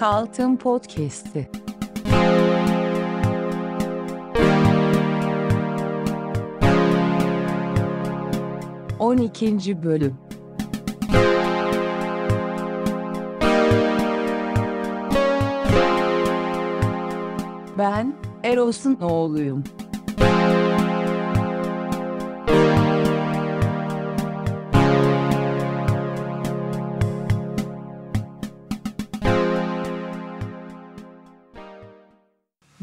Kaltın Podcast'i. On ikinci bölüm. Ben Eros'un oğluyum.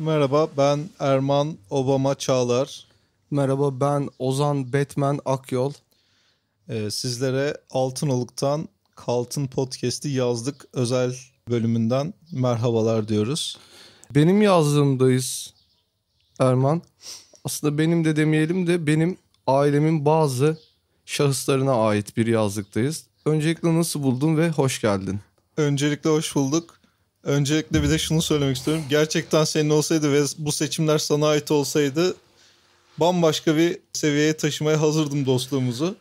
Merhaba ben Erman Obama Çağlar. Merhaba ben Ozan Batman Akyol. Ee, sizlere Altınoluk'tan Kaltın Podcast'i yazdık özel bölümünden merhabalar diyoruz. Benim yazdığımdayız Erman. Aslında benim de demeyelim de benim ailemin bazı şahıslarına ait bir yazlıktayız. Öncelikle nasıl buldun ve hoş geldin. Öncelikle hoş bulduk. Öncelikle bir de şunu söylemek istiyorum. Gerçekten senin olsaydı ve bu seçimler sana ait olsaydı bambaşka bir seviyeye taşımaya hazırdım dostluğumuzu.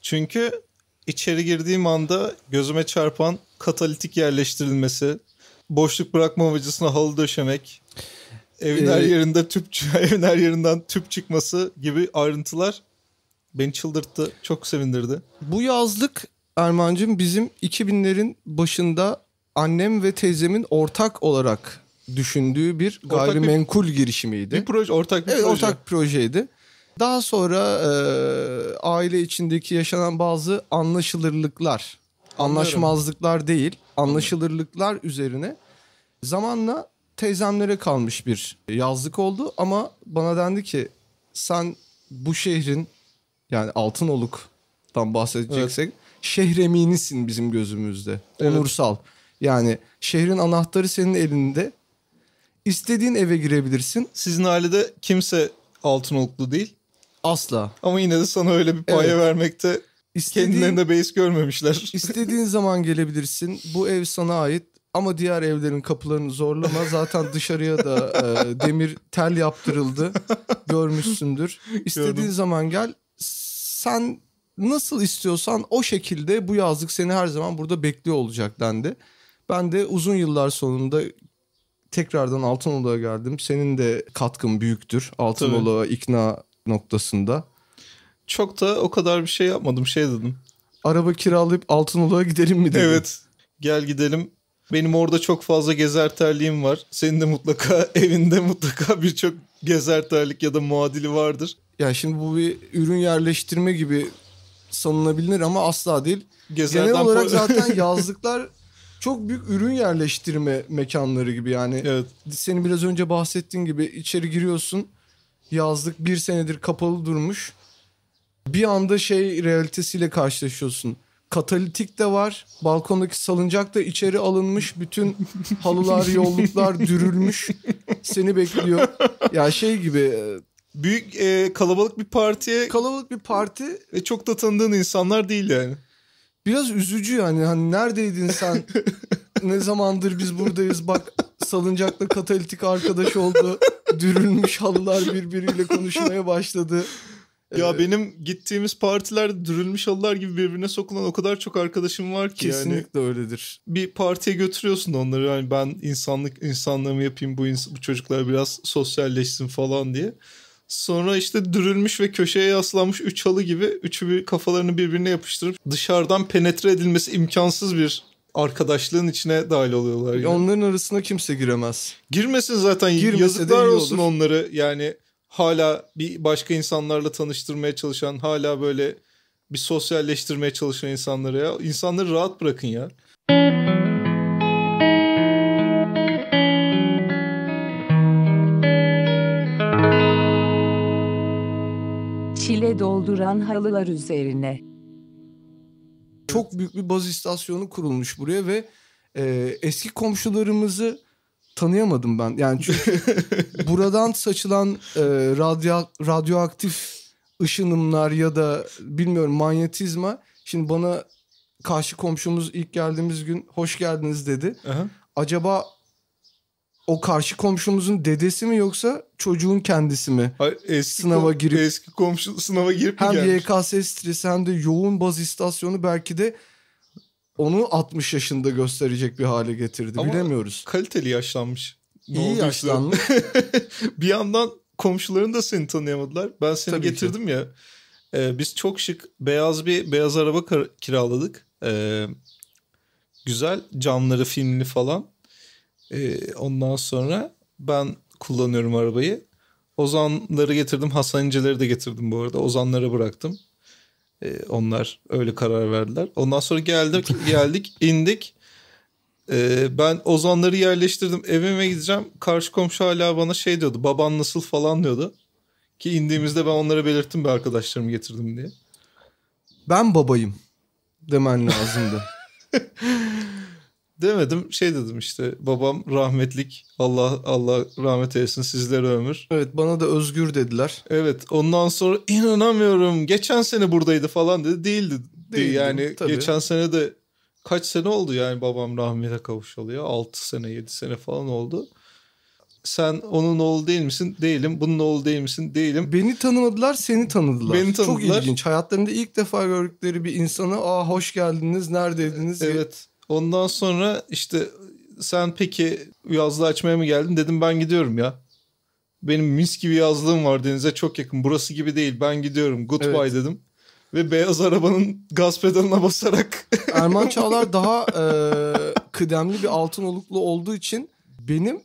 Çünkü içeri girdiğim anda gözüme çarpan katalitik yerleştirilmesi, boşluk bırakma amacısına halı döşemek, evin her Ee, yerinde tüp evin her yerinden tüp çıkması gibi ayrıntılar beni çıldırttı. Çok sevindirdi. Bu yazlık Erman'cığım bizim 2000'lerin başında annem ve teyzemin ortak olarak düşündüğü bir bir- gayrimenkul girişimiydi. Bir proje, ortak bir Evet proje. ortak projeydi. Daha sonra e, aile içindeki yaşanan bazı anlaşılırlıklar, Anlıyorum. anlaşmazlıklar değil, anlaşılırlıklar üzerine zamanla teyzemlere kalmış bir yazlık oldu ama bana dendi ki sen bu şehrin yani Altınoluk'tan bahsedeceksek şehreminisin bizim gözümüzde. Evet. Onursal. Yani şehrin anahtarı senin elinde. İstediğin eve girebilirsin. Sizin ailede kimse altınoluklu değil. Asla. Ama yine de sana öyle bir paya Evet. vermekte İstediğin, kendilerinde beis görmemişler. istediğin zaman gelebilirsin. Bu ev sana ait. Ama diğer evlerin kapılarını zorlama. Zaten dışarıya da e, demir tel yaptırıldı. Görmüşsündür. İstediğin Gördüm. zaman gel. Sen nasıl istiyorsan o şekilde bu yazlık seni her zaman burada bekliyor olacak dendi. Ben de uzun yıllar sonunda tekrardan Altınoluk'a geldim. Senin de katkın büyüktür Altınoluk'a ikna noktasında. Çok da o kadar bir şey yapmadım. Şey dedim. Araba kiralayıp Altınoluk'a gidelim mi dedim. Evet gel gidelim. Benim orada çok fazla gezer terliğim var. Senin de mutlaka evinde mutlaka birçok gezer terlik ya da muadili vardır. Ya şimdi bu bir ürün yerleştirme gibi sanılabilir ama asla değil. Gezerden Genel olarak zaten yazlıklar çok büyük ürün yerleştirme mekanları gibi yani. evet. Senin biraz önce bahsettiğin gibi içeri giriyorsun. Yazlık bir senedir kapalı durmuş. Bir anda şey realitesiyle karşılaşıyorsun. Katalitik de var. Balkondaki salıncak da içeri alınmış. Bütün halılar, yolluklar dürülmüş. Seni bekliyor. Ya şey gibi e, Büyük e, kalabalık bir partiye kalabalık bir parti ve çok da tanıdığın insanlar değil yani. Biraz üzücü yani. Hani neredeydin sen? ne zamandır biz buradayız bak salıncakla katalitik arkadaş oldu. Dürülmüş halılar birbiriyle konuşmaya başladı. Ya Ee, benim gittiğimiz partilerde dürülmüş halılar gibi birbirine sokulan o kadar çok arkadaşım var ki yani. Kesinlikle öyledir. bir partiye götürüyorsun onları yani ben insanlık insanlığımı yapayım bu ins- bu çocuklar biraz sosyalleşsin falan diye. Sonra işte dürülmüş ve köşeye yaslanmış üç halı gibi üçü bir kafalarını birbirine yapıştırıp dışarıdan penetre edilmesi imkansız bir arkadaşlığın içine dahil oluyorlar. yine. Onların arasına kimse giremez. Girmesin zaten Girmese yazıklar olsun olur. onları yani hala bir başka insanlarla tanıştırmaya çalışan hala böyle bir sosyalleştirmeye çalışan insanları ya. İnsanları rahat bırakın ya. Çile dolduran halılar üzerine. Çok büyük bir baz istasyonu kurulmuş buraya ve e, eski komşularımızı tanıyamadım ben. Yani çünkü buradan saçılan e, radyo, radyoaktif ışınımlar ya da bilmiyorum manyetizma. Şimdi bana karşı komşumuz ilk geldiğimiz gün hoş geldiniz dedi. Aha. Acaba o karşı komşumuzun dedesi mi yoksa çocuğun kendisi mi? Hayır, eski Sınava girip- eski komşu sınava girip mi Hem gelmiş? YKS stresi hem de yoğun baz istasyonu belki de onu 60 yaşında gösterecek bir hale getirdi. Ama- Bilemiyoruz. Kaliteli yaşlanmış. Ne İyi olduysa. yaşlanmış. bir yandan komşuların da seni tanıyamadılar. Ben seni Tabii ki. getirdim ya. e, biz çok şık beyaz bir beyaz araba kiraladık. E, güzel camları filmli falan. E, ondan sonra ben kullanıyorum arabayı. Ozanları getirdim. Hasan İnceleri de getirdim bu arada. Ozanlara bıraktım. E, onlar öyle karar verdiler. Ondan sonra geldik, geldik, indik. E, ben ozanları yerleştirdim. Evime gideceğim. Karşı komşu hala bana şey diyordu. Baban nasıl falan diyordu. Ki indiğimizde ben onlara belirttim bir arkadaşlarımı getirdim diye. Ben babayım demen lazımdı. Demedim şey dedim işte babam rahmetlik Allah Allah rahmet eylesin sizlere ömür. evet bana da özgür dediler. Evet ondan sonra inanamıyorum geçen sene buradaydı falan dedi değildi. Değildim, yani tabii. geçen sene de kaç sene oldu yani babam rahmete kavuşalı ya 6 sene 7 sene falan oldu. Sen onun oğlu değil misin? Değilim. Bunun oğlu değil misin? Değilim. Beni tanımadılar, seni tanıdılar. Beni Çok tanıdılar. ilginç. Hayatlarında ilk defa gördükleri bir insana "Aa hoş geldiniz, neredeydiniz?" Evet. Ondan sonra işte sen peki yazlığı açmaya mı geldin? Dedim ben gidiyorum ya. Benim mis gibi yazlığım var denize çok yakın. Burası gibi değil. Ben gidiyorum. Goodbye Evet. dedim. Ve beyaz arabanın gaz pedalına basarak Erman Çağlar daha e, kıdemli bir altın oluklu olduğu için benim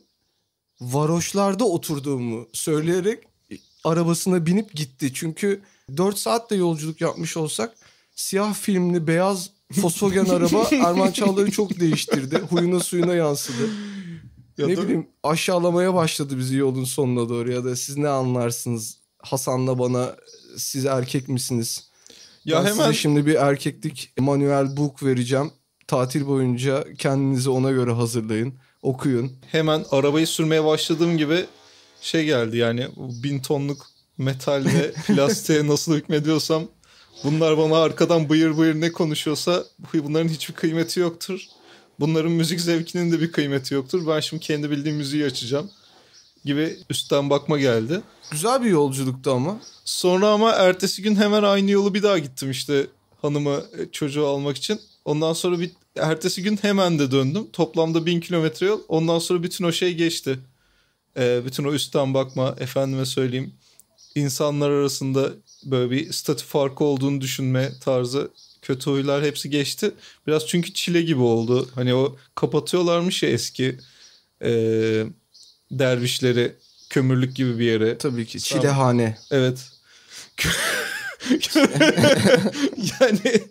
varoşlarda oturduğumu söyleyerek arabasına binip gitti. Çünkü 4 saat de yolculuk yapmış olsak siyah filmli beyaz fosfogen araba Erman Çağlar'ı çok değiştirdi. Huyuna suyuna yansıdı. ya ne da bileyim aşağılamaya başladı bizi yolun sonuna doğru ya da siz ne anlarsınız Hasan'la bana siz erkek misiniz? ya ben hemen şimdi bir erkeklik manuel book vereceğim. Tatil boyunca kendinizi ona göre hazırlayın. Okuyun. hemen arabayı sürmeye başladığım gibi şey geldi yani bin tonluk metal ve plastiğe nasıl hükmediyorsam bunlar bana arkadan bıyır bıyır ne konuşuyorsa bu- bunların hiçbir kıymeti yoktur. Bunların müzik zevkinin de bir kıymeti yoktur. Ben şimdi kendi bildiğim müziği açacağım gibi üstten bakma geldi. Güzel bir yolculuktu ama. Sonra ama ertesi gün hemen aynı yolu bir daha gittim işte hanımı e, çocuğu almak için. Ondan sonra bir ertesi gün hemen de döndüm. Toplamda bin kilometre yol. Ondan sonra bütün o şey geçti. Ee, bütün o üstten bakma efendime söyleyeyim. insanlar arasında böyle bir statü farkı olduğunu düşünme tarzı kötü huylar hepsi geçti. Biraz çünkü çile gibi oldu. Hani o kapatıyorlarmış ya eski e, dervişleri kömürlük gibi bir yere. Tabii ki çilehane. Evet. yani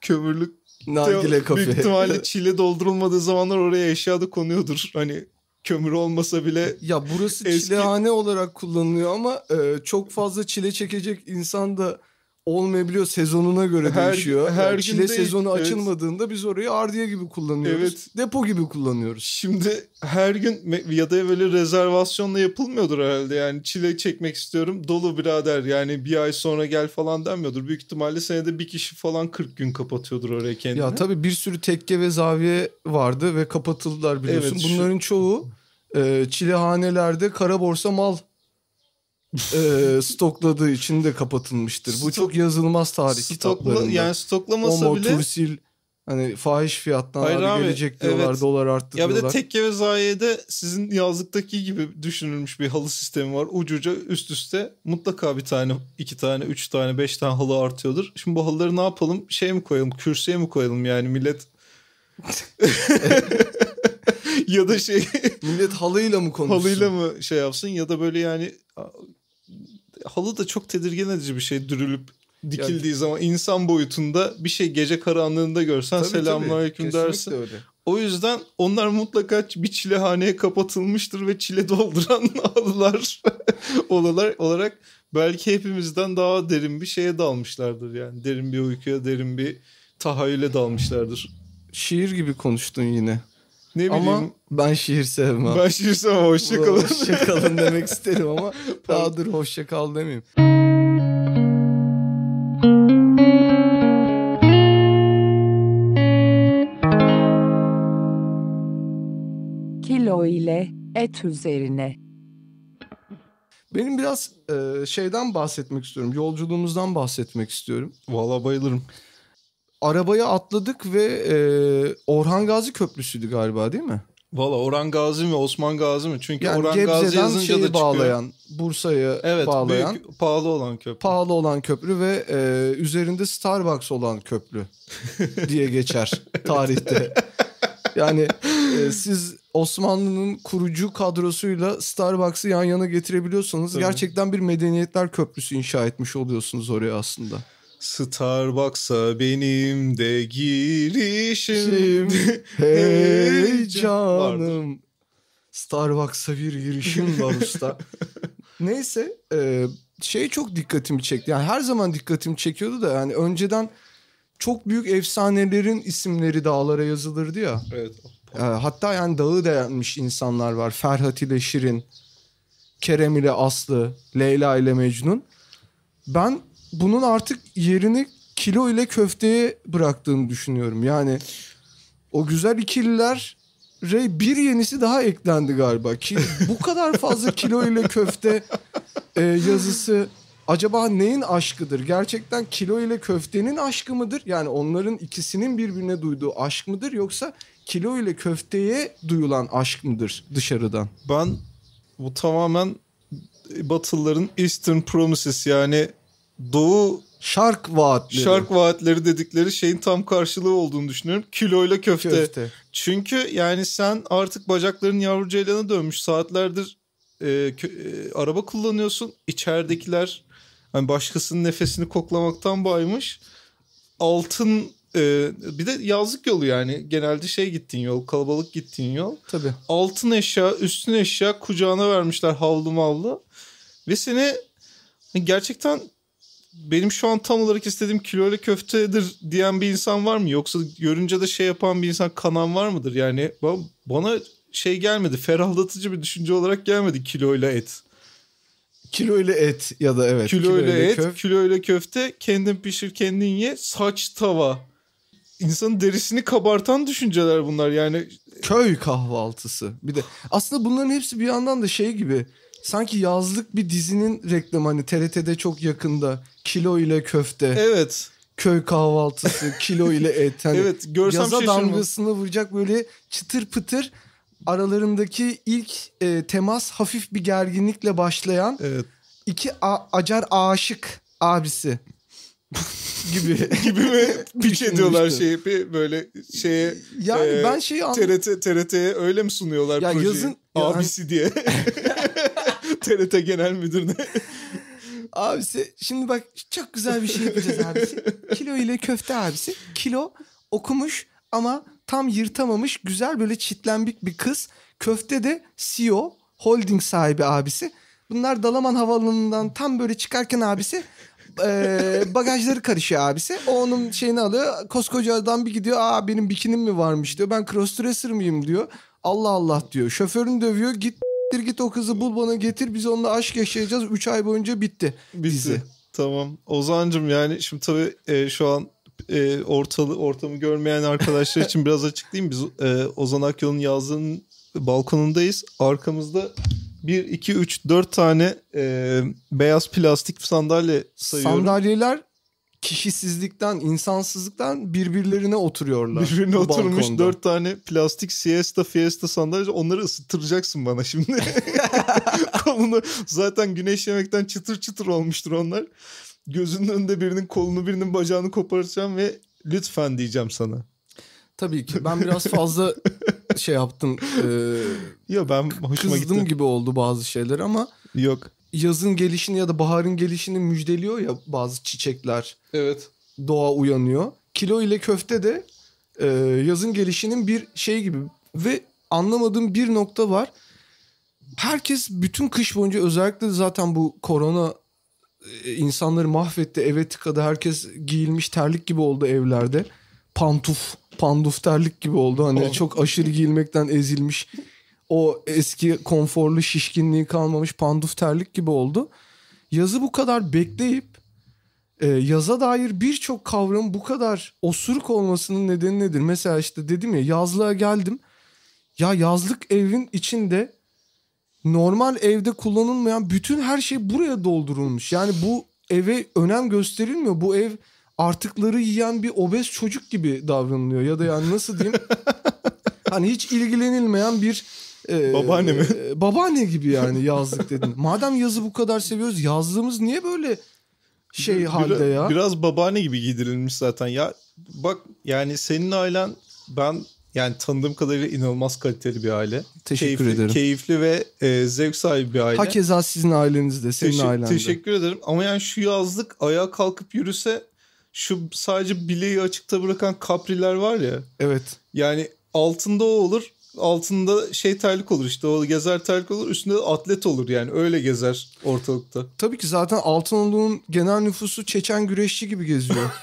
kömürlük Nargile kafe. büyük ihtimalle çile doldurulmadığı zamanlar oraya eşya da konuyordur. Hani kömür olmasa bile Ya burası Eski- çilehane olarak kullanılıyor ama e, çok fazla çile çekecek insan da olmayabiliyor. Sezonuna göre Her- değişiyor. her Yani çile değil, sezonu evet. açılmadığında biz orayı ardiye gibi kullanıyoruz. Evet. Depo gibi kullanıyoruz. şimdi her gün ya da böyle rezervasyonla yapılmıyordur herhalde. Yani çile çekmek istiyorum dolu birader yani bir ay sonra gel falan denmiyordur. Büyük ihtimalle senede bir kişi falan 40 gün kapatıyordur oraya kendini. Ya tabii bir sürü tekke ve zaviye vardı ve kapatıldılar biliyorsun. Evet, şu- Bunların çoğu e, çilehanelerde kara borsa mal e, stokladığı için de kapatılmıştır. Bu Stok- çok yazılmaz tarih Stokla, kitaplarında. yani stoklamasa Omo, bile Tursil hani fahiş fiyattan Hayır abi, abi, gelecek diyorlar evet. dolar arttı Ya bir de diyorlar. tekke ve zayiyede sizin yazlıktaki gibi düşünülmüş bir halı sistemi var. Ucuca üst üste mutlaka bir tane, iki tane, üç tane, beş tane halı artıyordur. Şimdi bu halıları ne yapalım? Şey mi koyalım? Kürsüye mi koyalım yani millet? ya da şey Millet halıyla mı konuşsun? halıyla mı şey yapsın ya da böyle yani halı da çok tedirgin edici bir şey dürülüp dikildiği zaman insan boyutunda bir şey gece karanlığında görsen selamünaleyküm dersin. öyle. O yüzden onlar mutlaka bir çilehaneye kapatılmıştır ve çile dolduran halılar olalar, olarak belki hepimizden daha derin bir şeye dalmışlardır yani. Derin bir uykuya, derin bir tahayyüle dalmışlardır. Şiir gibi konuştun yine. Ne bileyim Ama ben şiir sevmem. ben şiirsem hoşçakalın. Hoşçakalın demek isterim ama daha dur hoşçakal demeyeyim. Kilo ile et üzerine. Benim biraz e, şeyden bahsetmek istiyorum. Yolculuğumuzdan bahsetmek istiyorum. Valla bayılırım. Arabaya atladık ve e, Orhan Gazi Köprüsü'ydü galiba değil mi? Valla Orhan Gazi mi Osman Gazi mi? Çünkü Yani Orhan Gazi Gebze'den yazınca da şeyi çıkıyor. bağlayan, Bursa'ya Evet bağlayan büyük pahalı olan köprü. pahalı olan köprü ve e, üzerinde Starbucks olan köprü diye geçer tarihte. Yani e, siz Osmanlı'nın kurucu kadrosuyla Starbucks'ı yan yana getirebiliyorsanız Tabii. gerçekten bir medeniyetler köprüsü inşa etmiş oluyorsunuz oraya aslında. Starbucks'a benim de girişim. Hey canım. Starbucks'a bir girişim var usta. Neyse e, şey çok dikkatimi çekti. Yani her zaman dikkatimi çekiyordu da yani önceden çok büyük efsanelerin isimleri dağlara yazılırdı ya. Evet. E, hatta yani dağı dayanmış insanlar var. Ferhat ile Şirin, Kerem ile Aslı, Leyla ile Mecnun. Ben bunun artık yerini kilo ile köfteye bıraktığını düşünüyorum. Yani o güzel ikililer bir yenisi daha eklendi galiba. Ki bu kadar fazla kilo ile köfte e, yazısı acaba neyin aşkıdır? Gerçekten kilo ile köftenin aşkı mıdır? Yani onların ikisinin birbirine duyduğu aşk mıdır yoksa kilo ile köfteye duyulan aşk mıdır dışarıdan? Ben bu tamamen Batılıların Eastern Promises yani Doğu Şark vaatleri. şark vaatleri dedikleri şeyin tam karşılığı olduğunu düşünüyorum. Kiloyla köfte. köfte. Çünkü yani sen artık bacakların yavru ceylana dönmüş saatlerdir e, kö- e, araba kullanıyorsun. İçeridekiler hani başkasının nefesini koklamaktan baymış. Altın e, bir de yazlık yolu yani genelde şey gittiğin yol kalabalık gittiğin yol. Tabii. Altın eşya üstün eşya kucağına vermişler havlu mavlu. Ve seni hani gerçekten benim şu an tam olarak istediğim kiloyla köftedir diyen bir insan var mı? Yoksa görünce de şey yapan bir insan kanan var mıdır? Yani ba- bana şey gelmedi ferahlatıcı bir düşünce olarak gelmedi kiloyla et. Kilo ile et ya da evet. kiloyla et, köf- kiloyla köfte kendin pişir kendin ye saç tava. İnsanın derisini kabartan düşünceler bunlar yani. köy kahvaltısı. Bir de aslında bunların hepsi bir yandan da şey gibi. Sanki yazlık bir dizinin reklamı hani TRT'de çok yakında. Kilo ile köfte, Evet. köy kahvaltısı, kilo ile et. Hani evet görsem yaza şaşırmam. damgasını vuracak böyle çıtır pıtır aralarındaki ilk e, temas hafif bir gerginlikle başlayan Evet. iki a- acar aşık abisi gibi. gibi mi piç ediyorlar şeyi böyle şeye Yani Ee, ben şeyi an- TRT TRT'ye öyle mi sunuyorlar Ya projeyi? yazın- ya abisi diye. TRT Genel Müdürüne. Abisi şimdi bak çok güzel bir şey yapacağız abisi. Kilo ile köfte abisi. Kilo okumuş ama tam yırtamamış güzel böyle çitlenbik bir kız. Köfte de CEO holding sahibi abisi. Bunlar Dalaman Havaalanı'ndan tam böyle çıkarken abisi eee, bagajları karışıyor abisi. O onun şeyini alıyor. Koskoca adam bir gidiyor. Aa benim bikinim mi varmış diyor. Ben crossdresser mıyım diyor. Allah Allah diyor. Şoförünü dövüyor. Git git git o kızı bul bana getir. Biz onunla aşk yaşayacağız. 3 ay boyunca bitti. Bitti. Dizi. Tamam. Ozan'cım yani şimdi tabii e, şu an e, ortalı ortamı görmeyen arkadaşlar için biraz açıklayayım. Biz e, Ozan Akyol'un yazdığının balkonundayız. Arkamızda 1, 2, 3, 4 tane e, beyaz plastik sandalye sayıyorum. Sandalyeler kişisizlikten, insansızlıktan birbirlerine oturuyorlar. Birbirine oturmuş balkonda. dört tane plastik siesta fiesta sandalye onları ısıttıracaksın bana şimdi. Kolunu zaten güneş yemekten çıtır çıtır olmuştur onlar. Gözünün önünde birinin kolunu birinin bacağını koparacağım ve lütfen diyeceğim sana. Tabii ki. Ben biraz fazla şey yaptım. e, Ya ben hoşuma kızdım gitti. gibi oldu bazı şeyler ama Yok. Yazın gelişini ya da baharın gelişini müjdeliyor ya bazı çiçekler. Evet. Doğa uyanıyor. Kilo ile köfte de e, yazın gelişinin bir şey gibi ve anlamadığım bir nokta var. Herkes bütün kış boyunca özellikle zaten bu korona e, insanları mahvetti. Eve tıkadı. Herkes giyilmiş terlik gibi oldu evlerde. Pantuf, panduf terlik gibi oldu. Hani Oh. çok aşırı giyilmekten ezilmiş. O eski konforlu şişkinliği kalmamış panduf terlik gibi oldu. Yazı bu kadar bekleyip e, yaza dair birçok kavramın bu kadar osuruk olmasının nedeni nedir? Mesela işte dedim ya yazlığa geldim. Ya yazlık evin içinde normal evde kullanılmayan bütün her şey buraya doldurulmuş. Yani bu eve önem gösterilmiyor. Bu ev artıkları yiyen bir obez çocuk gibi davranılıyor. Ya da yani nasıl diyeyim? hani hiç ilgilenilmeyen bir e, Babaanne mi? e, babaanne gibi yani yazlık dedin. Madem yazı bu kadar seviyoruz yazlığımız niye böyle şey Bir- halde ya? Biraz babaanne gibi giydirilmiş zaten. Ya bak yani senin ailen ben yani tanıdığım kadarıyla inanılmaz kaliteli bir aile. Teşekkür keyifli, ederim. Keyifli ve e, zevk sahibi bir aile. Hakeza sizin ailenizde, senin Teşe- ailende. Teşekkür ederim. Ama yani şu yazlık ayağa kalkıp yürüse şu sadece bileği açıkta bırakan kapriler var ya. Evet. Yani altında o olur. Altında şey terlik olur işte o gezer terlik olur. Üstünde de atlet olur yani öyle gezer ortalıkta. Tabii ki zaten Altınoluk'un genel nüfusu Çeçen güreşçi gibi geziyor.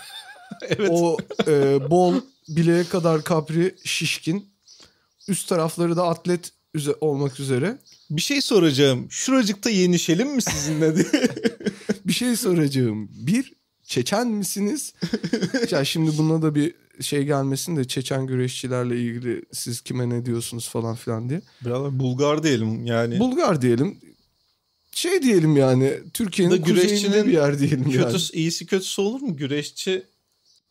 Evet. O e, bol bileğe kadar kapri şişkin. Üst tarafları da atlet üze- olmak üzere. Bir şey soracağım. Şuracıkta yenişelim mi sizinle diye. Bir şey soracağım. Bir, Çeçen misiniz? ya şimdi buna da bir şey gelmesin de Çeçen güreşçilerle ilgili siz kime ne diyorsunuz falan filan diye. Birader Bulgar diyelim yani. Bulgar diyelim. Şey diyelim yani Türkiye'nin güreşçinin bir yer diyelim yani. Kötüsü, iyisi kötüsü olur mu? Güreşçi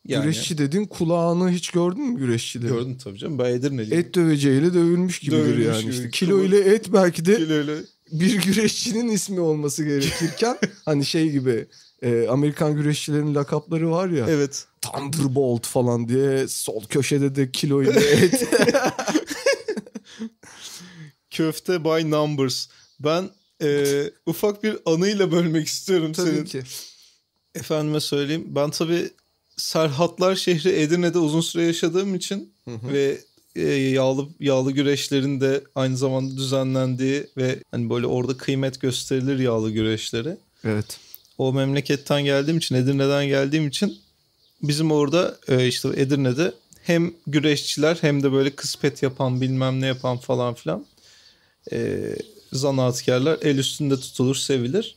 yani. Güreşçi dedin kulağını hiç gördün mü güreşçileri? Gördüm tabii canım. Ben Edirne'liyim. Et döveceğiyle dövülmüş gibidir Dövülmüş yani gibi. işte. Kilo ile et belki de Öyle. bir güreşçinin ismi olması gerekirken hani şey gibi e, Amerikan güreşçilerin lakapları var ya Evet. Thunderbolt falan diye sol köşede de kilo ile et. Köfte by numbers. Ben e, ufak bir anıyla bölmek istiyorum Tabii senin. ki. Efendime söyleyeyim. Ben tabii Serhatlar şehri Edirne'de uzun süre yaşadığım için ve e, yağlı yağlı güreşlerin de aynı zamanda düzenlendiği ve hani böyle orada kıymet gösterilir yağlı güreşleri. Evet. O memleketten geldiğim için Edirne'den geldiğim için bizim orada e, işte Edirne'de hem güreşçiler hem de böyle kıspet yapan bilmem ne yapan falan filan e, zanaatkarlar el üstünde tutulur sevilir.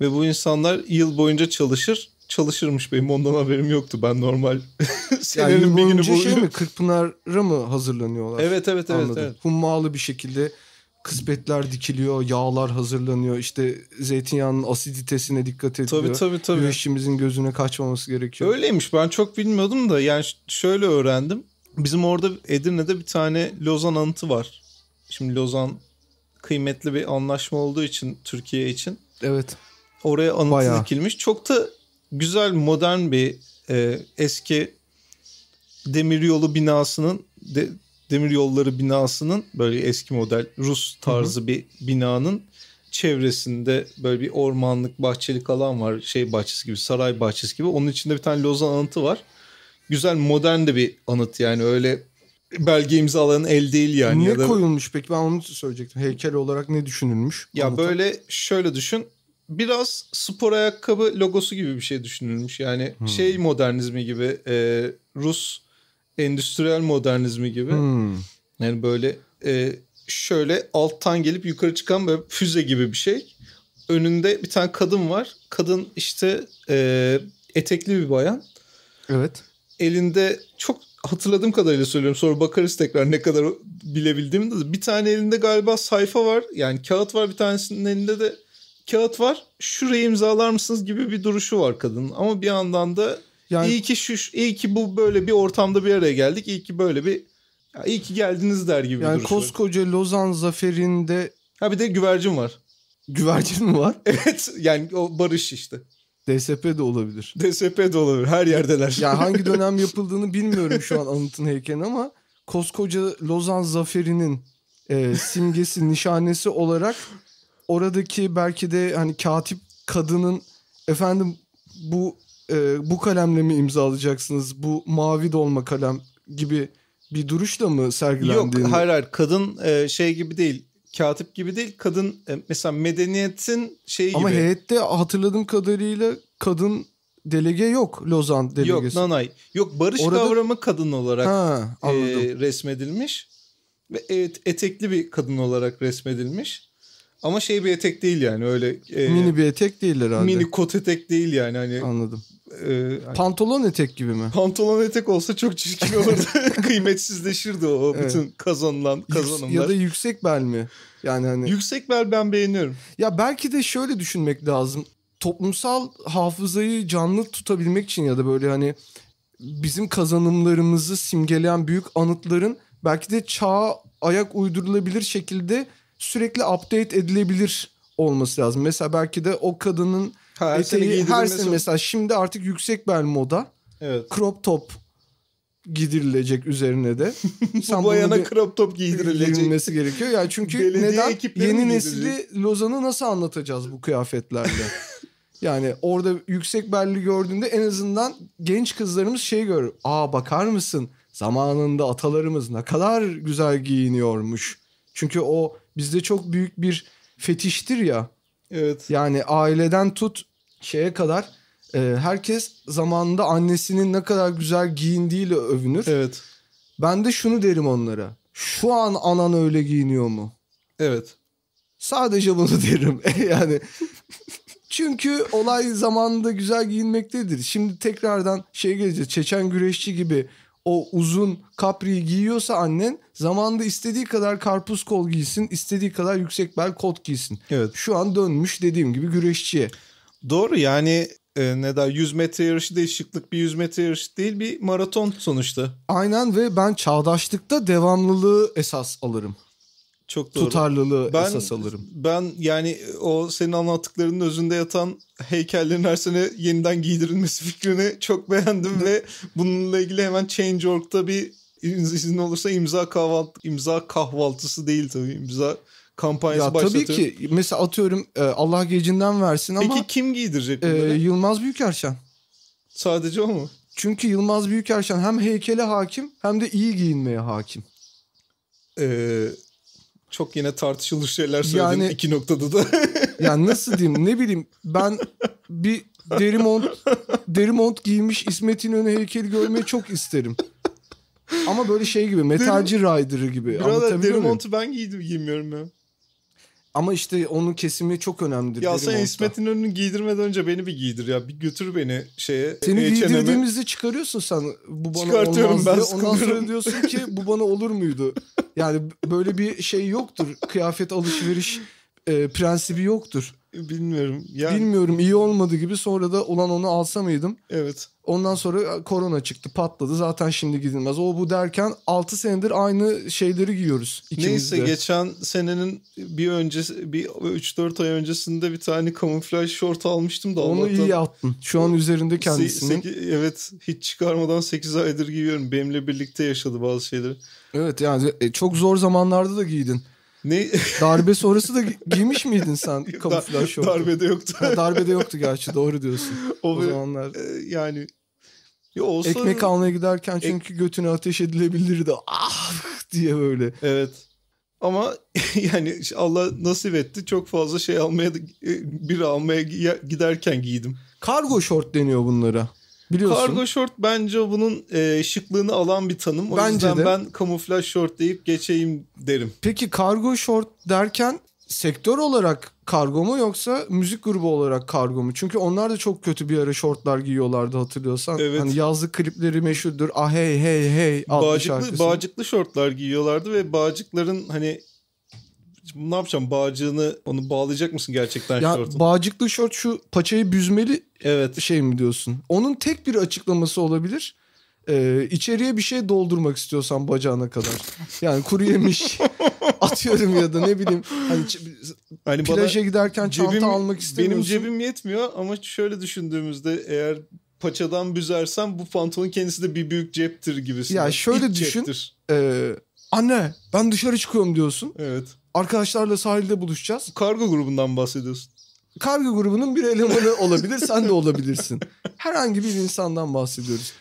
Ve bu insanlar yıl boyunca çalışır. Çalışırmış benim ondan haberim yoktu. Ben normal Yani senenin yıl bir günü boyunca şey mi Kırkpınar'a mı hazırlanıyorlar? Evet evet evet. Anladım. evet. Hummalı bir şekilde kıspetler dikiliyor, yağlar hazırlanıyor. İşte zeytinyağının asiditesine dikkat ediliyor. Tabii tabii tabii. Güreşçimizin gözüne kaçmaması gerekiyor. Öyleymiş ben çok bilmiyordum da yani şöyle öğrendim. Bizim orada Edirne'de bir tane Lozan anıtı var. Şimdi Lozan kıymetli bir anlaşma olduğu için Türkiye için Evet. oraya anıtı Bayağı. dikilmiş. Çok da güzel modern bir e, eski demiryolu binasının de, demiryolları binasının böyle eski model Rus tarzı bir binanın çevresinde böyle bir ormanlık bahçelik alan var. Şey bahçesi gibi saray bahçesi gibi. Onun içinde bir tane Lozan anıtı var. Güzel modern de bir anıt yani öyle belge imzalayan el değil yani. ne ya da... koyulmuş peki ben onu söyleyecektim. Heykel olarak ne düşünülmüş? Ya Anlatan. böyle şöyle düşün. Biraz spor ayakkabı logosu gibi bir şey düşünülmüş. Yani Hmm. şey modernizmi gibi e, Rus endüstriyel modernizmi gibi. Hmm. Yani böyle e, şöyle alttan gelip yukarı çıkan böyle füze gibi bir şey. Önünde bir tane kadın var. Kadın işte e, etekli bir bayan. Evet. Elinde çok hatırladığım kadarıyla söylüyorum. Sonra bakarız tekrar ne kadar bilebildiğimde de. Bir tane elinde galiba sayfa var. Yani kağıt var bir tanesinin elinde de kağıt var. Şurayı imzalar mısınız gibi bir duruşu var kadının. Ama bir yandan da Yani iyi ki şu iyi ki bu böyle bir ortamda bir araya geldik. İyi ki böyle bir ya iyi ki geldiniz der gibi yani duruşu var. koskoca Lozan zaferinde Ha bir de güvercin var. güvercin mi var? Evet yani o barış işte. DSP de olabilir. DSP de olabilir. Her yerdeler. Yani hangi dönem yapıldığını bilmiyorum şu an anıtın heykelin ama koskoca Lozan zaferinin e, simgesi, nişanesi olarak oradaki belki de hani katip kadının efendim bu e, bu kalemle mi imzalayacaksınız? Bu mavi dolma kalem gibi bir duruşla mı Yok sergilendiğini? hayır hayır kadın e, şey gibi değil. Katip gibi değil. Kadın e, mesela medeniyetin şeyi Ama gibi. heyette hatırladığım kadarıyla kadın delege yok Lozan Yok delegesi. nanay. Yok barış Orada- kavramı kadın olarak ha, anladım. e, resmedilmiş. Ve et- etekli bir kadın olarak resmedilmiş. Ama şey bir etek değil yani öyle e, mini bir etek değil herhalde. mini kot etek değil yani hani Anladım. e, Pantolon etek gibi mi? pantolon etek olsa çok çirkin olurdu. Kıymetsizleşirdi o Evet. bütün kazanılan kazanımlar. ya da yüksek bel mi? Yani hani Yüksek bel ben beğeniyorum. ya belki de şöyle düşünmek lazım. toplumsal hafızayı canlı tutabilmek için ya da böyle hani bizim kazanımlarımızı simgeleyen büyük anıtların belki de çağa ayak uydurulabilir şekilde sürekli update edilebilir olması lazım. Mesela belki de o kadının Ha, her sene eteği her giydirilmesi- sene mesela şimdi artık yüksek bel moda Evet. crop top giydirilecek üzerine de. Bu Sen bayana bir- crop top giydirilecek. gerekiyor. Yani çünkü Belediye neden yeni mi nesili Lozan'ı nasıl anlatacağız bu kıyafetlerle? yani orada yüksek belli gördüğünde en azından genç kızlarımız şey görür. Aa bakar mısın? Zamanında atalarımız ne kadar güzel giyiniyormuş. Çünkü o bizde çok büyük bir fetiştir ya. Evet. Yani aileden tut şeye kadar e, herkes zamanında annesinin ne kadar güzel giyindiğiyle övünür. Evet. Ben de şunu derim onlara. Şu an anan öyle giyiniyor mu? Evet. Sadece bunu derim. yani çünkü olay zamanında güzel giyinmektedir. Şimdi tekrardan şey geleceğiz. Çeçen güreşçi gibi o uzun kapriyi giyiyorsa annen zamanında istediği kadar karpuz kol giysin, istediği kadar yüksek bel kot giysin. Evet. Şu an dönmüş dediğim gibi güreşçiye. Doğru yani e, ne der 100 metre yarışı değil şıklık bir 100 metre yarışı değil bir maraton sonuçta. Aynen ve ben çağdaşlıkta devamlılığı esas alırım. Çok doğru. Tutarlılığı ben, esas alırım. Ben yani o senin anlattıklarının özünde yatan heykellerin her sene yeniden giydirilmesi fikrini çok beğendim ve bununla ilgili hemen Change.org'da bir izin olursa imza kahvaltı imza kahvaltısı değil tabii imza kampanyası Ya tabii başlatıyorum. ki mesela atıyorum e, Allah gecinden versin ama Peki kim giydirecek e, bunları? Yılmaz Büyükerşen. Sadece o mu? Çünkü Yılmaz Büyükerşen hem heykele hakim hem de iyi giyinmeye hakim. Ee, çok yine tartışılır şeyler söyledim Yani- iki noktada da. Yani nasıl diyeyim ne bileyim ben bir deri mont, deri mont giymiş İsmet İnönü heykeli görmeyi çok isterim. Ama böyle şey gibi metalci rider'ı gibi. Birader deri montu ben giydim giymiyorum ya. Ama işte onun kesimi çok önemlidir. Ya sen. İsmet İnönü'nü giydirmeden önce beni bir giydir ya. Bir götür beni şeye. Seni giydirdiğimizde çıkarıyorsun sen bu bana Çıkartıyorum, olmaz ben diye. Ondan sonra diyorsun ki bu bana olur muydu? Yani böyle bir şey yoktur. Kıyafet alışveriş e, prensibi yoktur. Bilmiyorum. Yani, Bilmiyorum iyi olmadı gibi sonra da ulan onu alsa mıydım? Evet. Ondan sonra korona çıktı patladı zaten şimdi gidilmez. O bu derken 6 senedir aynı şeyleri giyiyoruz ikimiz Neyse de. geçen senenin bir öncesi bir 3-4 ay öncesinde bir tane kamuflaj şort almıştım da Onu Allah'tan- iyi attın. Şu an üzerinde Se- kendisinin. seki- evet hiç çıkarmadan 8 aydır giyiyorum. Benimle birlikte yaşadı bazı şeyleri. Evet yani e, çok zor zamanlarda da giydin. Ne? Darbe sonrası da gi- giymiş miydin sen kamuflaj şortu? Darbede yoktu. Ha, Darbede yoktu gerçi doğru diyorsun. o O zamanlar. e, yani ya olsa Ekmek almaya giderken çünkü götüne ateş edilebilirdi. Ah diye böyle. Evet. Ama yani Allah nasip etti. Çok fazla şey almaya e, bir almaya gi- giderken giydim. Kargo şort deniyor bunlara. Biliyorsun. Kargo şort bence bunun e, şıklığını alan bir tanım. O Bence yüzden de. ben kamuflaj şort deyip geçeyim derim. Peki kargo şort derken sektör olarak kargo mu yoksa müzik grubu olarak kargo mu? Çünkü onlar da çok kötü bir ara şortlar giyiyorlardı hatırlıyorsan. Evet. Hani yazlık klipleri meşhurdur. Ah hey hey hey adlı Bağcıklı, şarkısı. bağcıklı şortlar giyiyorlardı ve bağcıkların hani ne yapacağım bağcığını onu bağlayacak mısın gerçekten Ya şortun? bağcıklı şort şu paçayı büzmeli evet. şey mi diyorsun? Onun tek bir açıklaması olabilir. Ee, içeriye bir şey doldurmak istiyorsan bacağına kadar. Yani kuru yemiş atıyorum ya da ne bileyim hani Hani plaja giderken çanta cebim- almak istemiyorsun. Benim cebim yetmiyor ama şöyle düşündüğümüzde eğer paçadan büzersem bu pantolon kendisi de bir büyük ceptir gibisi. Ya şöyle İç düşün. ceptir. Ee, anne ben dışarı çıkıyorum diyorsun. Evet. Arkadaşlarla sahilde buluşacağız. Kargo grubundan bahsediyorsun. Kargo grubunun bir elemanı olabilir sen de olabilirsin. Herhangi bir insandan bahsediyoruz.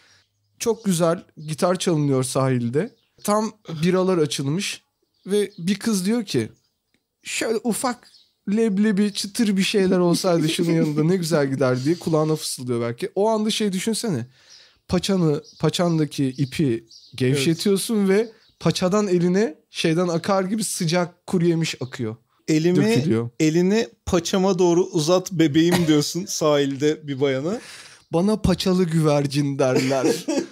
Çok güzel gitar çalınıyor sahilde. Tam biralar açılmış ve bir kız diyor ki şöyle ufak leblebi çıtır bir şeyler olsaydı şunun yanında ne güzel gider diye kulağına fısıldıyor belki. O anda şey düşünsene. Paçanı, paçandaki ipi gevşetiyorsun ve paçadan eline şeyden akar gibi sıcak kuru yemiş akıyor. Elimi Dökülüyor. elini paçama doğru uzat bebeğim diyorsun sahilde bir bayana. Bana paçalı güvercin derler.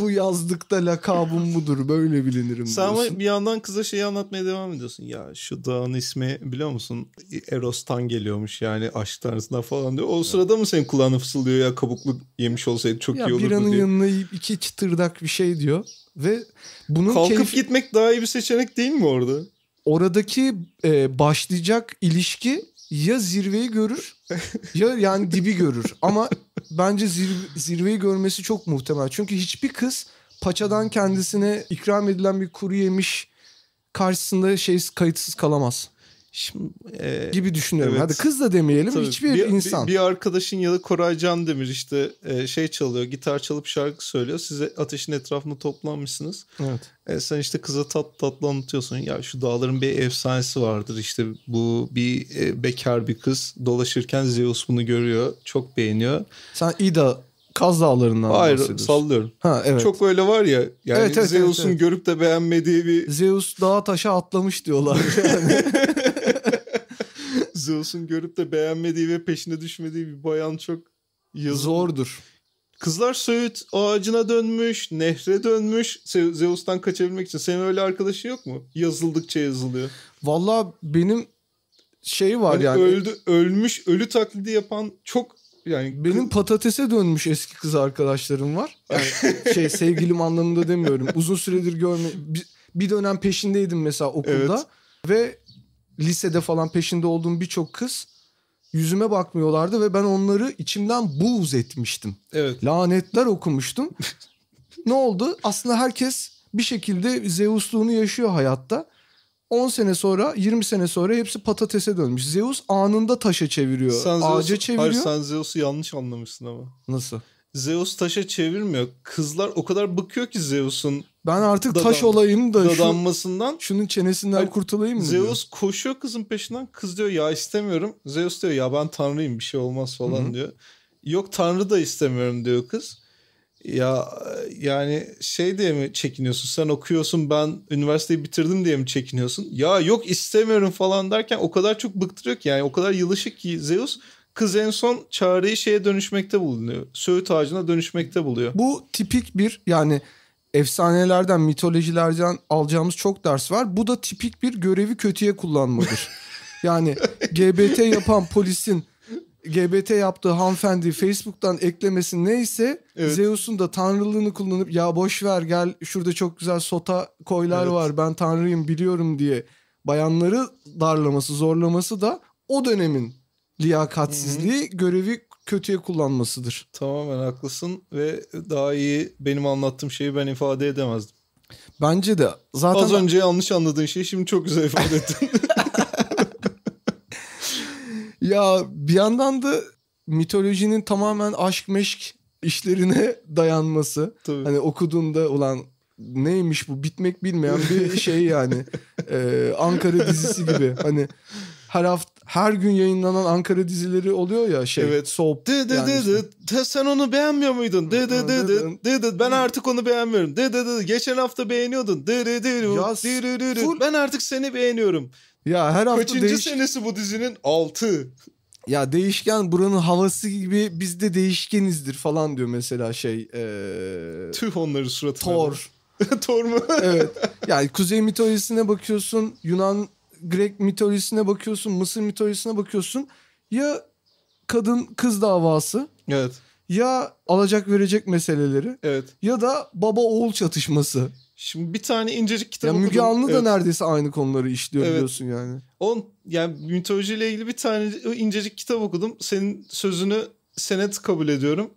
bu yazlıkta lakabım budur. Böyle bilinirim Sen diyorsun. ama bir yandan kıza şeyi anlatmaya devam ediyorsun. Ya şu dağın ismi biliyor musun? Eros'tan geliyormuş yani aşk tanrısından falan diyor. O sırada mı senin kulağına fısıldıyor ya kabuklu yemiş olsaydı çok ya iyi olurdu biranın diye. yanına yiyip iki çıtırdak bir şey diyor. Ve bunun Kalkıp keyfi- gitmek daha iyi bir seçenek değil mi orada? oradaki e, başlayacak ilişki ya zirveyi görür ya yani dibi görür. Ama bence zirve- zirveyi görmesi çok muhtemel. Çünkü hiçbir kız paçadan kendisine ikram edilen bir kuru yemiş karşısında şey kayıtsız kalamaz Şimdi, e, gibi düşünüyorum. Evet. Hadi kız da demeyelim Tabii. hiçbir bir, insan. Bir, bir arkadaşın ya da Koray Can Demir işte e, şey çalıyor, gitar çalıp şarkı söylüyor. Size ateşin etrafında toplanmışsınız. Evet. E, sen işte kıza tat tatlı anlatıyorsun. Ya şu dağların bir efsanesi vardır. İşte bu bir e, bekar bir kız dolaşırken Zeus bunu görüyor. Çok beğeniyor. Sen İda Kaz Dağları'ndan Hayır bahsediyorsun. sallıyorum. Ha evet. Çok öyle var ya. Yani Evet, evet, Zeus'un evet, evet. görüp de beğenmediği bir Zeus dağa taşa atlamış diyorlar. Yani. Zeus'un görüp de beğenmediği ve peşine düşmediği bir bayan çok yazık. Zordur. Kızlar Söğüt ağacına dönmüş, nehre dönmüş Ze- Zeus'tan kaçabilmek için. Senin öyle arkadaşın yok mu? Yazıldıkça yazılıyor. Vallahi benim şey var Hani yani. öldü, ölmüş, ölü taklidi yapan çok yani Benim patatese dönmüş eski kız arkadaşlarım var. Yani şey sevgilim anlamında demiyorum. Uzun süredir görme bir, dönem peşindeydim mesela okulda ve lisede falan peşinde olduğum birçok kız yüzüme bakmıyorlardı ve ben onları içimden buğz etmiştim. evet. Lanetler okumuştum. ne oldu? Aslında herkes bir şekilde Zeus'luğunu yaşıyor hayatta. 10 sene sonra 20 sene sonra hepsi patatese dönmüş. Zeus anında taşa çeviriyor. Sen ağaca Zeus'u, çeviriyor. hayır sen Zeus'u yanlış anlamışsın ama. Nasıl? Zeus taşa çevirmiyor. Kızlar o kadar bıkıyor ki Zeus'un Ben artık taş Dadan- olayım da şu, dadanmasından. şunun çenesinden Hayır, kurtulayım mı? diyor. Zeus koşuyor kızın peşinden. Kız diyor ya istemiyorum. Zeus diyor ya ben tanrıyım bir şey olmaz falan Hı hı. diyor. Yok tanrı da istemiyorum diyor kız. Ya yani şey diye mi çekiniyorsun? Sen okuyorsun ben üniversiteyi bitirdim diye mi çekiniyorsun? Ya yok istemiyorum falan derken o kadar çok bıktırıyor ki yani o kadar yılışık ki Zeus kız en son çareyi şeye dönüşmekte bulunuyor. Söğüt ağacına dönüşmekte buluyor. Bu tipik bir yani efsanelerden, mitolojilerden alacağımız çok ders var. Bu da tipik bir görevi kötüye kullanmadır. yani GBT yapan polisin GBT yaptığı hanımefendi Facebook'tan eklemesi neyse Evet. Zeus'un da tanrılığını kullanıp ya boş ver gel şurada çok güzel sota koylar Evet. var ben tanrıyım biliyorum diye bayanları darlaması zorlaması da o dönemin liyakatsizliği görevi kötüye kullanmasıdır. Tamamen haklısın ve daha iyi benim anlattığım şeyi ben ifade edemezdim. Bence de zaten Az önce yanlış anladığın şeyi şimdi çok güzel ifade ettin. Ya bir yandan da mitolojinin tamamen aşk meşk işlerine dayanması. Tabii. Hani okuduğunda ulan neymiş bu bitmek bilmeyen bir şey yani. Ee, Ankara dizisi gibi. Hani her hafta her gün yayınlanan Ankara dizileri oluyor ya şey. Evet. Soap. De de yani de işte. de sen onu beğenmiyor muydun? De de de de de de ben artık onu beğenmiyorum. De de de geçen hafta beğeniyordun. De de de Ya de de de de ben artık seni beğeniyorum. Ya her hafta Kaçıncı değiş... senesi bu dizinin? 6. Ya değişken buranın havası gibi biz de değişkenizdir falan diyor mesela şey. Ee... Tüh onları suratına. Thor. Thor mu? evet. Yani Kuzey mitolojisine bakıyorsun, Yunan Grek mitolojisine bakıyorsun, Mısır mitolojisine bakıyorsun. Ya kadın kız davası, evet. ya alacak verecek meseleleri Evet. ya da baba oğul çatışması. Şimdi bir tane incecik kitap Ya Müge okudum. Anlı da Evet. neredeyse aynı konuları işliyor Evet. biliyorsun yani. On yani mitolojiyle ilgili bir tane incecik kitap okudum. Senin sözünü senet kabul ediyorum.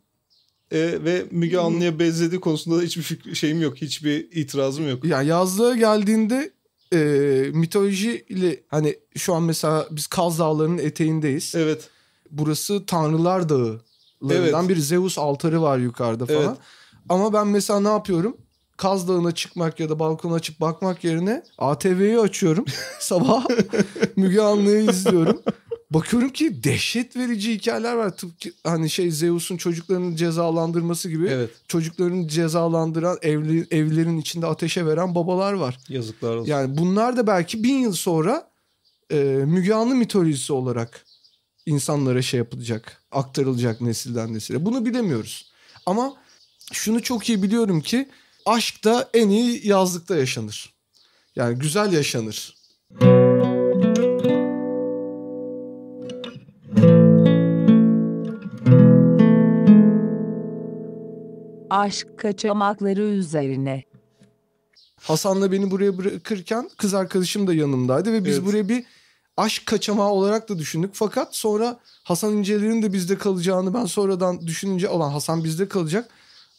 Ee, ve Müge Anlı'ya benzediği konusunda da hiçbir fikri, şeyim yok. Hiçbir itirazım yok. Ya yazlığa geldiğinde e, mitoloji ile hani şu an mesela biz Kaz Dağları'nın eteğindeyiz. Evet. Burası Tanrılar Dağı'larından Evet. bir Zeus altarı var yukarıda falan. Evet. Ama ben mesela ne yapıyorum? Kaz Dağı'na çıkmak ya da balkona açıp bakmak yerine ATV'yi açıyorum. Sabah Müge Anlı'yı izliyorum. Bakıyorum ki dehşet verici hikayeler var. Tıpkı hani şey Zeus'un çocuklarını cezalandırması gibi. Evet. Çocuklarını cezalandıran evli, evlerin içinde ateşe veren babalar var. Yazıklar olsun. Yani bunlar da belki bin yıl sonra e, Müge Anlı mitolojisi olarak insanlara şey yapılacak, aktarılacak nesilden nesile. Bunu bilemiyoruz. Ama şunu çok iyi biliyorum ki aşk da en iyi yazlıkta yaşanır. Yani güzel yaşanır. Aşk kaçamakları üzerine. Hasan'la beni buraya bırakırken kız arkadaşım da yanımdaydı ve biz Evet. buraya bir aşk kaçamağı olarak da düşündük. Fakat sonra Hasan İnceler'in de bizde kalacağını ben sonradan düşününce olan Hasan bizde kalacak.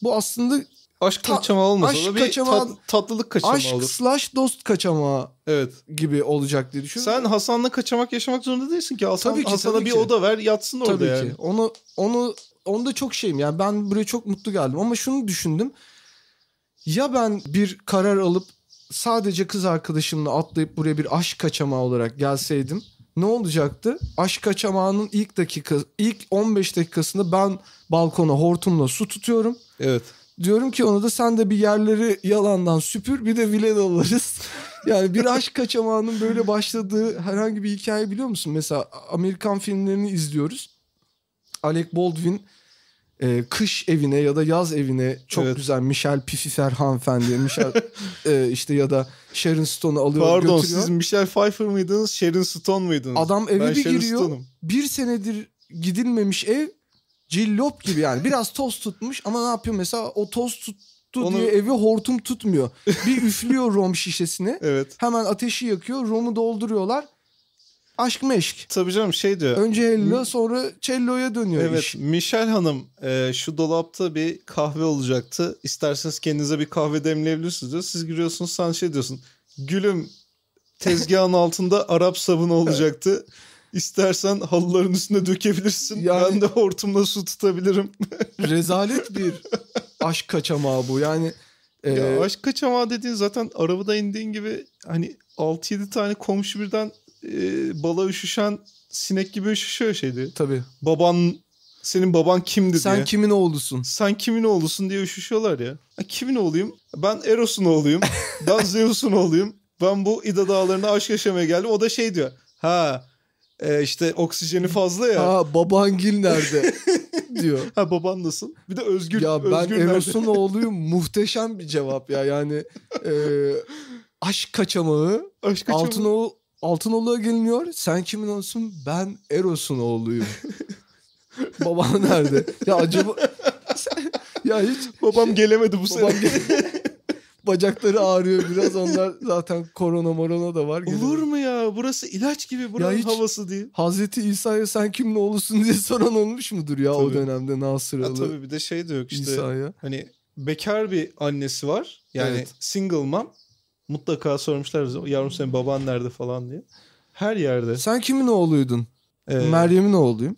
Bu aslında Aşk Ta- kaçamağı olmasa aşk da bir kaçamağı- tat- tatlılık kaçamağı aşk olur. slash dost kaçamağı Evet. gibi olacak diye düşünüyorum. Sen Hasan'la kaçamak yaşamak zorunda değilsin ki. Hasan, Tabii ki, Hasan'a tabii bir ki. oda ver yatsın orada Tabii yani. ki. Onu onu onda çok şeyim. Yani ben buraya çok mutlu geldim ama şunu düşündüm. Ya ben bir karar alıp sadece kız arkadaşımla atlayıp buraya bir aşk kaçamağı olarak gelseydim ne olacaktı? Aşk kaçamağının ilk dakika ilk 15 dakikasında ben balkona hortumla su tutuyorum. Evet. Diyorum ki ona da sen de bir yerleri yalandan süpür bir de vile alırız. Yani bir aşk kaçamağının böyle başladığı herhangi bir hikaye biliyor musun? Mesela Amerikan filmlerini izliyoruz. Alec Baldwin e, kış evine ya da yaz evine çok Evet. güzel Michelle Pfeiffer hanımefendi, Michelle e, işte ya da Sharon Stone'u alıyor Pardon götürüyor. siz Michelle Pfeiffer mıydınız Sharon Stone muydunuz? Adam eve Ben bir Sharon giriyor. Stone'um. Bir senedir gidilmemiş ev cillop gibi yani. Biraz toz tutmuş ama ne yapıyor mesela o toz tuttu Onu- diye evi hortum tutmuyor. Bir üflüyor rom şişesine. Evet. Hemen ateşi yakıyor. Romu dolduruyorlar. Aşk meşk. Tabii canım şey diyor. Önce hello sonra cello'ya dönüyor Evet iş. Michelle Hanım e, şu dolapta bir kahve olacaktı. İsterseniz kendinize bir kahve demleyebilirsiniz diyor. Siz giriyorsunuz sen şey diyorsun. Gülüm tezgahın altında Arap sabunu olacaktı. İstersen halıların üstüne dökebilirsin. Yani- Ben de hortumla su tutabilirim. Rezalet bir aşk kaçamağı bu. Yani e, Ya aşk kaçamağı dediğin zaten arabada indiğin gibi hani 6-7 tane komşu birden e, bala üşüşen sinek gibi üşüşüyor şeydi. tabii. Baban senin baban kimdi Sen diye. kimin oğlusun? Sen kimin oğlusun diye üşüşüyorlar ya. Ha, kimin oğluyum? Ben Eros'un oğluyum. ben Zeus'un oğluyum. Ben bu İda dağlarına aşk yaşamaya geldim. O da şey diyor. Ha e, işte oksijeni fazla ya. Ha, Ha babangil nerede? diyor. baban nasıl? Bir de Özgür. Ya ben Özgür? Eros'un oğluyum muhteşem bir cevap ya yani e, aşk kaçamağı Aşk kaçamağı. Altınoğlu Altınoğlu'ya geliniyor sen kimin oğlusun ben Eros'un oğluyum babam nerede ya acaba ya hiç Babam gelemedi bu sene. bacakları ağrıyor biraz onlar zaten korona morona da var Olur mu ya? Burası ilaç gibi buranın hiç- havası değil. Hazreti İsa'ya sen kimin oğlusun diye soran olmuş mudur ya o Tabii. dönemde Ha, Nasıralı tabii bir de şey de yok işte. İsa'ya Hani bekar bir annesi var. Yani Evet. single mom. Mutlaka sormuşlar bize yavrum senin baban nerede falan diye. Her yerde. sen kimin oğluydun Ee, Meryem'in oğluyum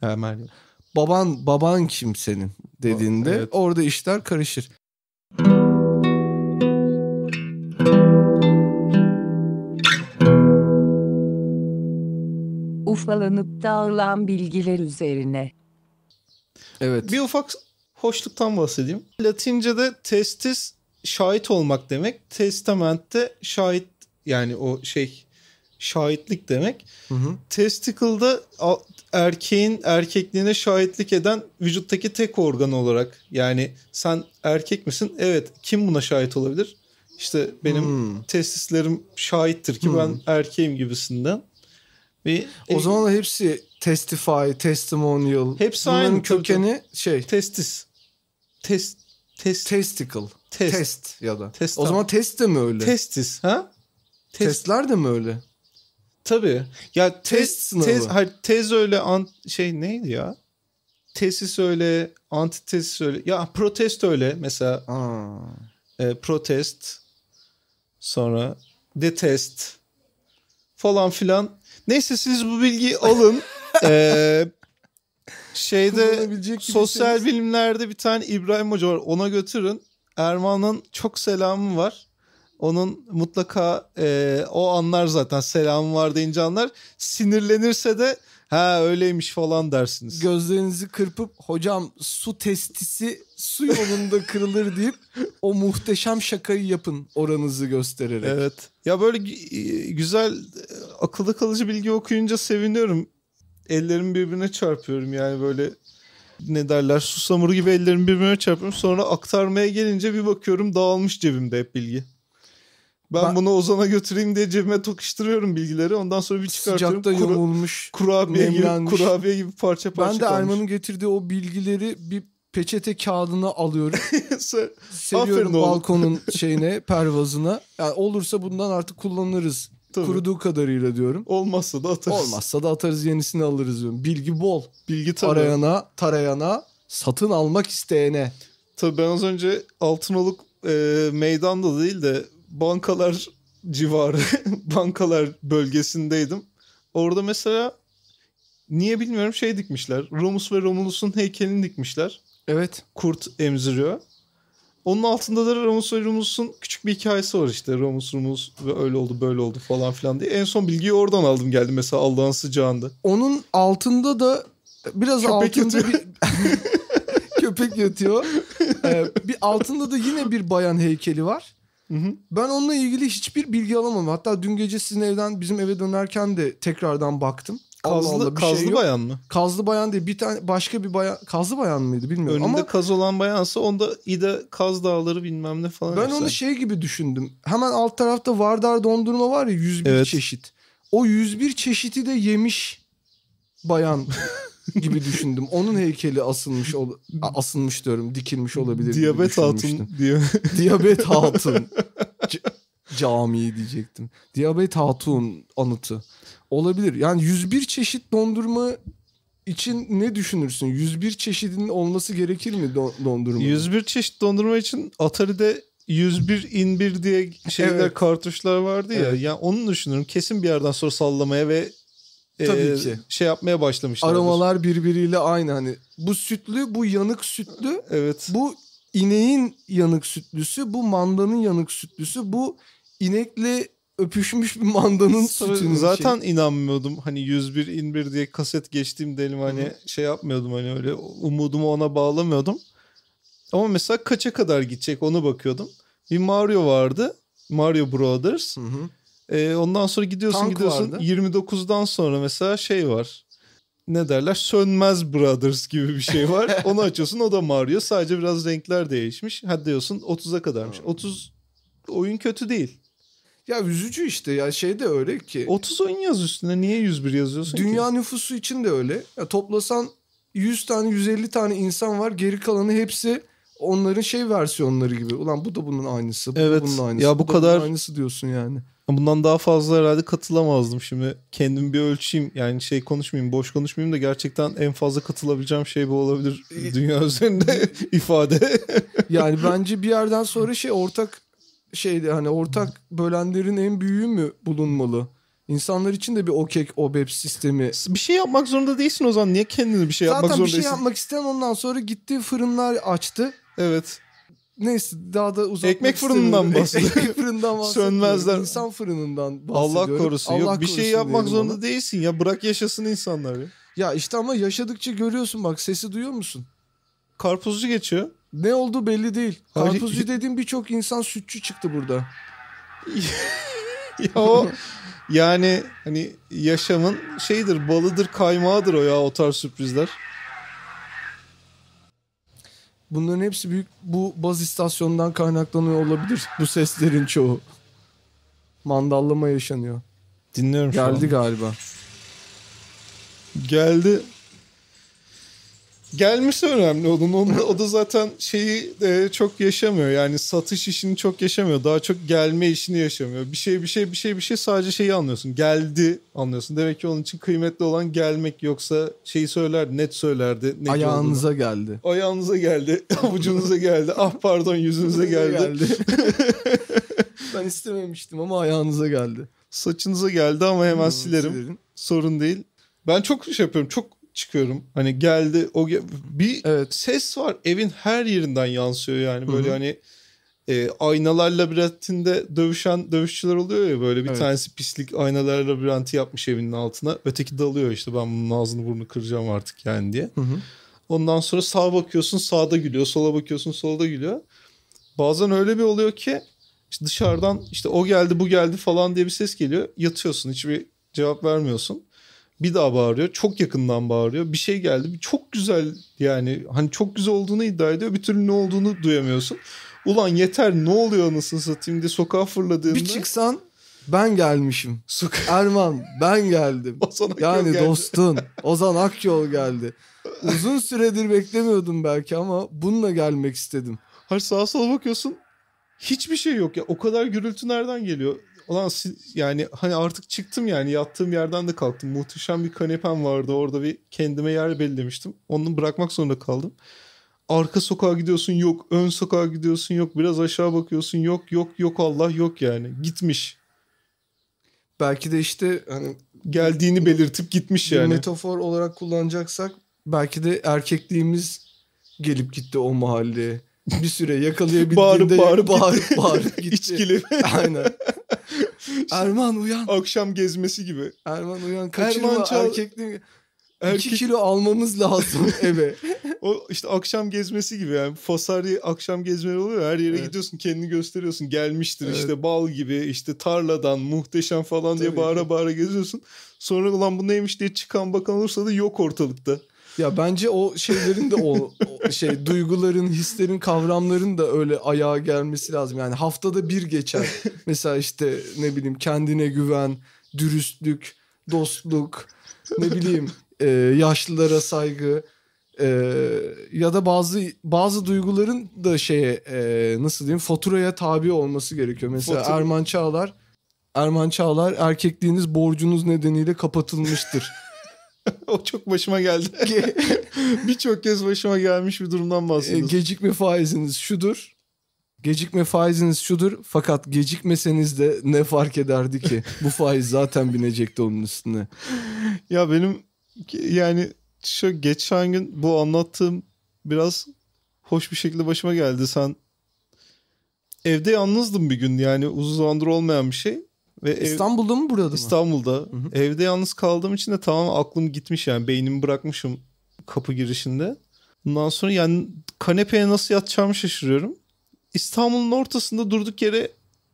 Ha, Meryem. baban baban kim senin dediğinde Evet. orada işler karışır. Ufalanıp dağılan bilgiler üzerine. Evet. Bir ufak hoşluktan bahsedeyim. Latince'de testis şahit olmak demek. Testamentte şahit yani o şey şahitlik demek. Hı hı. Testicle'da erkeğin erkekliğine şahitlik eden vücuttaki tek organ olarak. Yani sen erkek misin? Evet. Kim buna şahit olabilir? İşte benim Hmm. testislerim şahittir ki Hmm. ben erkeğim gibisinden. Ve O zaman hepsi testify, testimonial. Hepsi Bunların aynı, tabii, kökeni şey testis. Test test testicle. Test. Test ya da. Test, o zaman test de mi öyle? testis ha? Test. Testler de mi öyle? Tabii. Ya tez, Test sınavı. tez, hayır, tez öyle an, şey neydi ya? Tesis öyle, antitesis öyle. Ya protest öyle mesela Aa. e, protest sonra detest falan filan. Neyse siz bu bilgiyi alın. e, şeyde sosyal bilimlerde bir tane İbrahim Hoca var. Ona götürün. Erman'ın çok selamı var. Onun mutlaka e, o anlar zaten selamı var deyince anlar. Sinirlenirse de ha öyleymiş falan dersiniz. Gözlerinizi kırpıp hocam su testisi su yolunda kırılır deyip o muhteşem şakayı yapın oranızı göstererek. Evet. Ya böyle gü- güzel e, akılda kalıcı bilgi okuyunca seviniyorum. Ellerimi birbirine çarpıyorum yani böyle ne derler susamuru gibi ellerimi birbirine çarpıyorum. Sonra aktarmaya gelince bir bakıyorum dağılmış cebimde hep bilgi. Ben, Ben- bunu Ozan'a götüreyim diye cebime tokuşturuyorum bilgileri. Ondan sonra bir çıkartıyorum. Sıcakta Kuru- yamulmuş. kurabiye gibi, kurabiye gibi parça parça Ben de kalmış. Erman'ın getirdiği o bilgileri bir peçete kağıdına alıyorum. Seriyorum Aferin balkonun şeyine, pervazına. Yani olursa bundan artık kullanırız. Tabii. Kuruduğu kadarıyla diyorum. Olmazsa da atarız. Olmazsa da atarız yenisini alırız diyorum. Bilgi bol. Bilgi tabii. Arayana, tarayana, satın almak isteyene. Tabii ben az önce Altınoluk e, meydanda değil de bankalar civarı, bankalar bölgesindeydim. Orada mesela niye bilmiyorum şey dikmişler. Romus ve Romulus'un heykelini dikmişler. Evet. Kurt emziriyor. Onun altında da Romus ve Romulus'un küçük bir hikayesi var işte. Romus Romus ve öyle oldu böyle oldu falan filan diye. En son bilgiyi oradan aldım geldi mesela Allah'ın sıcağında. Onun altında da biraz Köpek altında yatıyor. bir köpek yatıyor. Ee, bir altında da yine bir bayan heykeli var. Hı hı. Ben onunla ilgili hiçbir bilgi alamam. Hatta dün gece sizin evden bizim eve dönerken de tekrardan baktım. Allah Kazlı, Allah, bir kazlı şey yok. bayan mı? Kazlı bayan değil. Bir tane başka bir bayan. Kazlı bayan mıydı bilmiyorum Önünde ama kaz olan bayansa onda İde Kaz Dağları bilmem ne falan. ben yapsa. onu şey gibi düşündüm. Hemen alt tarafta Vardar dondurma var ya 101 Evet. çeşit. O 101 çeşiti de yemiş bayan gibi düşündüm. Onun heykeli asılmış ol asılmış diyorum. Dikilmiş olabilir. Diyabet hatun diyor. Diyabet Hatun. C- camii diyecektim. Diyabet Hatun anıtı. Olabilir. Yani 101 çeşit dondurma için ne düşünürsün? 101 çeşidinin olması gerekir mi do- dondurma? 101 çeşit dondurma için Atari'de 101 in 1 diye şeyler Evet. kartuşlar vardı ya. Evet. Yani onu düşünüyorum. Kesin bir yerden sonra sallamaya ve e, Tabii ki. şey yapmaya başlamışlar. Aromalar birbiriyle aynı hani. Bu sütlü, bu yanık sütlü, Evet. bu ineğin yanık sütlüsü, bu mandanın yanık sütlüsü, bu inekle öpüşmüş bir mandanın Tabii sütünün zaten şey. inanmıyordum. Hani 101 in 1 diye kaset geçtiğimde elim hani şey yapmıyordum hani öyle umudumu ona bağlamıyordum. Ama mesela kaça kadar gidecek ona bakıyordum. Bir Mario vardı. Mario Brothers. Hı hı. Ee, ondan sonra gidiyorsun Tank gidiyorsun. vardı. 29'dan sonra mesela şey var. Ne derler? Sönmez Brothers gibi bir şey var. Onu açıyorsun o da Mario. Sadece biraz renkler değişmiş. Hadi diyorsun 30'a kadarmış. 30 oyun kötü değil. Ya üzücü işte ya şey de öyle ki. 30 oyun yaz üstüne. Niye 101 yazıyorsun ki? Dünya nüfusu için de öyle. Ya toplasan 100 tane 150 tane insan var. Geri kalanı hepsi onların şey versiyonları gibi. Ulan bu da bunun aynısı. Bu Evet. da bunun aynısı. Ya bu bunun kadar- aynısı diyorsun yani. Bundan daha fazla herhalde katılamazdım şimdi. Kendimi bir ölçeyim. Yani şey konuşmayayım, boş konuşmayayım da gerçekten en fazla katılabileceğim şey bu olabilir. Dünya üzerinde ifade. Yani bence bir yerden sonra şey ortak şeyde hani ortak bölenlerin en büyüğü mü bulunmalı? İnsanlar için de bir OKEK, OBEP sistemi. bir şey yapmak zorunda değilsin o zaman. Niye kendini bir şey yapmak Zaten bir zorunda şey değilsin? yapmak isteyen ondan sonra gitti fırınlar açtı. Evet. Neyse daha da uzatmak Ekmek fırınından istemiyorum. bahsediyor. Ekmek fırından bahsediyorum. Sönmezler. İnsan fırınından Allah bahsediyorum. korusun. Allah Yok bir şey korusun yapmak zorunda ona. değilsin ya. Bırak yaşasın insanlar ya. Ya işte ama yaşadıkça görüyorsun bak sesi duyuyor musun? Karpuzcu geçiyor. Ne oldu belli değil. Karpuzcu dediğim birçok insan sütçü çıktı burada. ya o yani hani yaşamın şeydir balıdır kaymağıdır o ya o tarz sürprizler. Bunların hepsi büyük bu baz istasyonundan kaynaklanıyor olabilir. Bu seslerin çoğu. Mandallama yaşanıyor. Dinliyorum şu an. Geldi galiba. Geldi. Gelmesi önemli onun. onun o da zaten şeyi e, çok yaşamıyor. Yani satış işini çok yaşamıyor. Daha çok gelme işini yaşamıyor. Bir şey bir şey bir şey bir şey sadece şeyi anlıyorsun. Geldi anlıyorsun. Demek ki onun için kıymetli olan gelmek yoksa şeyi söylerdi, net söylerdi. Ne Ayağınıza geldi. olduğunu. Ayağınıza geldi, avucunuza geldi. Ah pardon yüzünüze geldi. ben istememiştim ama ayağınıza geldi. Saçınıza geldi ama hemen Hmm, silerim. silerim. Sorun değil. Ben çok şey yapıyorum. Çok çıkıyorum. Hani geldi o ge- bir Evet. ses var. Evin her yerinden yansıyor yani. Böyle Hı hı. hani e, aynalar labirentinde dövüşen dövüşçüler oluyor ya böyle bir Evet. tanesi pislik aynalar labirenti yapmış evinin altına. Öteki dalıyor işte ben bunun ağzını burnunu kıracağım artık yani diye. Hı hı. Ondan sonra sağa bakıyorsun sağda gülüyor. Sola bakıyorsun solda gülüyor. Bazen öyle bir oluyor ki işte dışarıdan işte o geldi bu geldi falan diye bir ses geliyor. Yatıyorsun hiçbir cevap vermiyorsun. Bir daha bağırıyor. Çok yakından bağırıyor. Bir şey geldi. Çok güzel yani hani çok güzel olduğunu iddia ediyor. Bir türlü ne olduğunu duyamıyorsun. Ulan yeter ne oluyor anasını satayım diye sokağa fırladığında. Bir çıksan ben gelmişim. Sokağa... Erman ben geldim. Ozan Akyol Yani geldi. dostun Ozan Akyol geldi. Uzun süredir beklemiyordum belki ama bununla gelmek istedim. Hayır sağa sola bakıyorsun. Hiçbir şey yok ya. O kadar gürültü nereden geliyor? Ulan yani hani artık çıktım yani yattığım yerden de kalktım. Muhteşem bir kanepem vardı. Orada bir kendime yer belirlemiştim. Onu bırakmak zorunda kaldım. Arka sokağa gidiyorsun yok. Ön sokağa gidiyorsun yok. Biraz aşağı bakıyorsun yok yok yok Allah yok yani. Gitmiş. Belki de işte hani Geldiğini belirtip gitmiş yani. metafor olarak kullanacaksak belki de erkekliğimiz gelip gitti o mahalleye. Bir süre yakalayabildiğinde Bağırıp bağırıp bağırıp, bağırıp gitti. İçkili. Aynen. Erman uyan. Akşam gezmesi gibi. Erman uyan. Kaçırma Erman çal- erkekliği. Erkek- 2 kilo almamız lazım eve. O işte akşam gezmesi gibi yani Fasari akşam gezmeleri oluyor. Her yere Evet. gidiyorsun kendini gösteriyorsun. Gelmiştir Evet. işte bal gibi işte tarladan muhteşem falan diye Tabii bağıra ki. bağıra geziyorsun. Sonra ulan bu neymiş diye çıkan bakan olursa da yok ortalıkta. Ya bence o şeylerin de o, o şey duyguların, hislerin, kavramların da öyle ayağa gelmesi lazım. Yani haftada bir geçer. Mesela işte ne bileyim kendine güven, dürüstlük, dostluk, ne bileyim e, yaşlılara saygı e, ya da bazı bazı duyguların da şeye e, nasıl diyeyim faturaya tabi olması gerekiyor. Mesela Fatura- Erman Çağlar Erman Çağlar erkekliğiniz borcunuz nedeniyle kapatılmıştır. o çok başıma geldi. Birçok kez başıma gelmiş bir durumdan E, bahsediyorsun. gecikme faiziniz şudur. Gecikme faiziniz şudur fakat gecikmeseniz de ne fark ederdi ki? Bu faiz zaten binecekti onun üstüne. ya benim yani şu geçen gün bu anlattığım biraz hoş bir şekilde başıma geldi. Sen evde yalnızdım bir gün yani uzun zamandır olmayan bir şey. Ve ev- İstanbul'da mı burada mı? İstanbul'da. hı. Evde yalnız kaldığım için de tamam aklım gitmiş yani. Beynimi bırakmışım kapı girişinde. Bundan sonra yani kanepeye nasıl yatacağımı şaşırıyorum. İstanbul'un ortasında durduk yere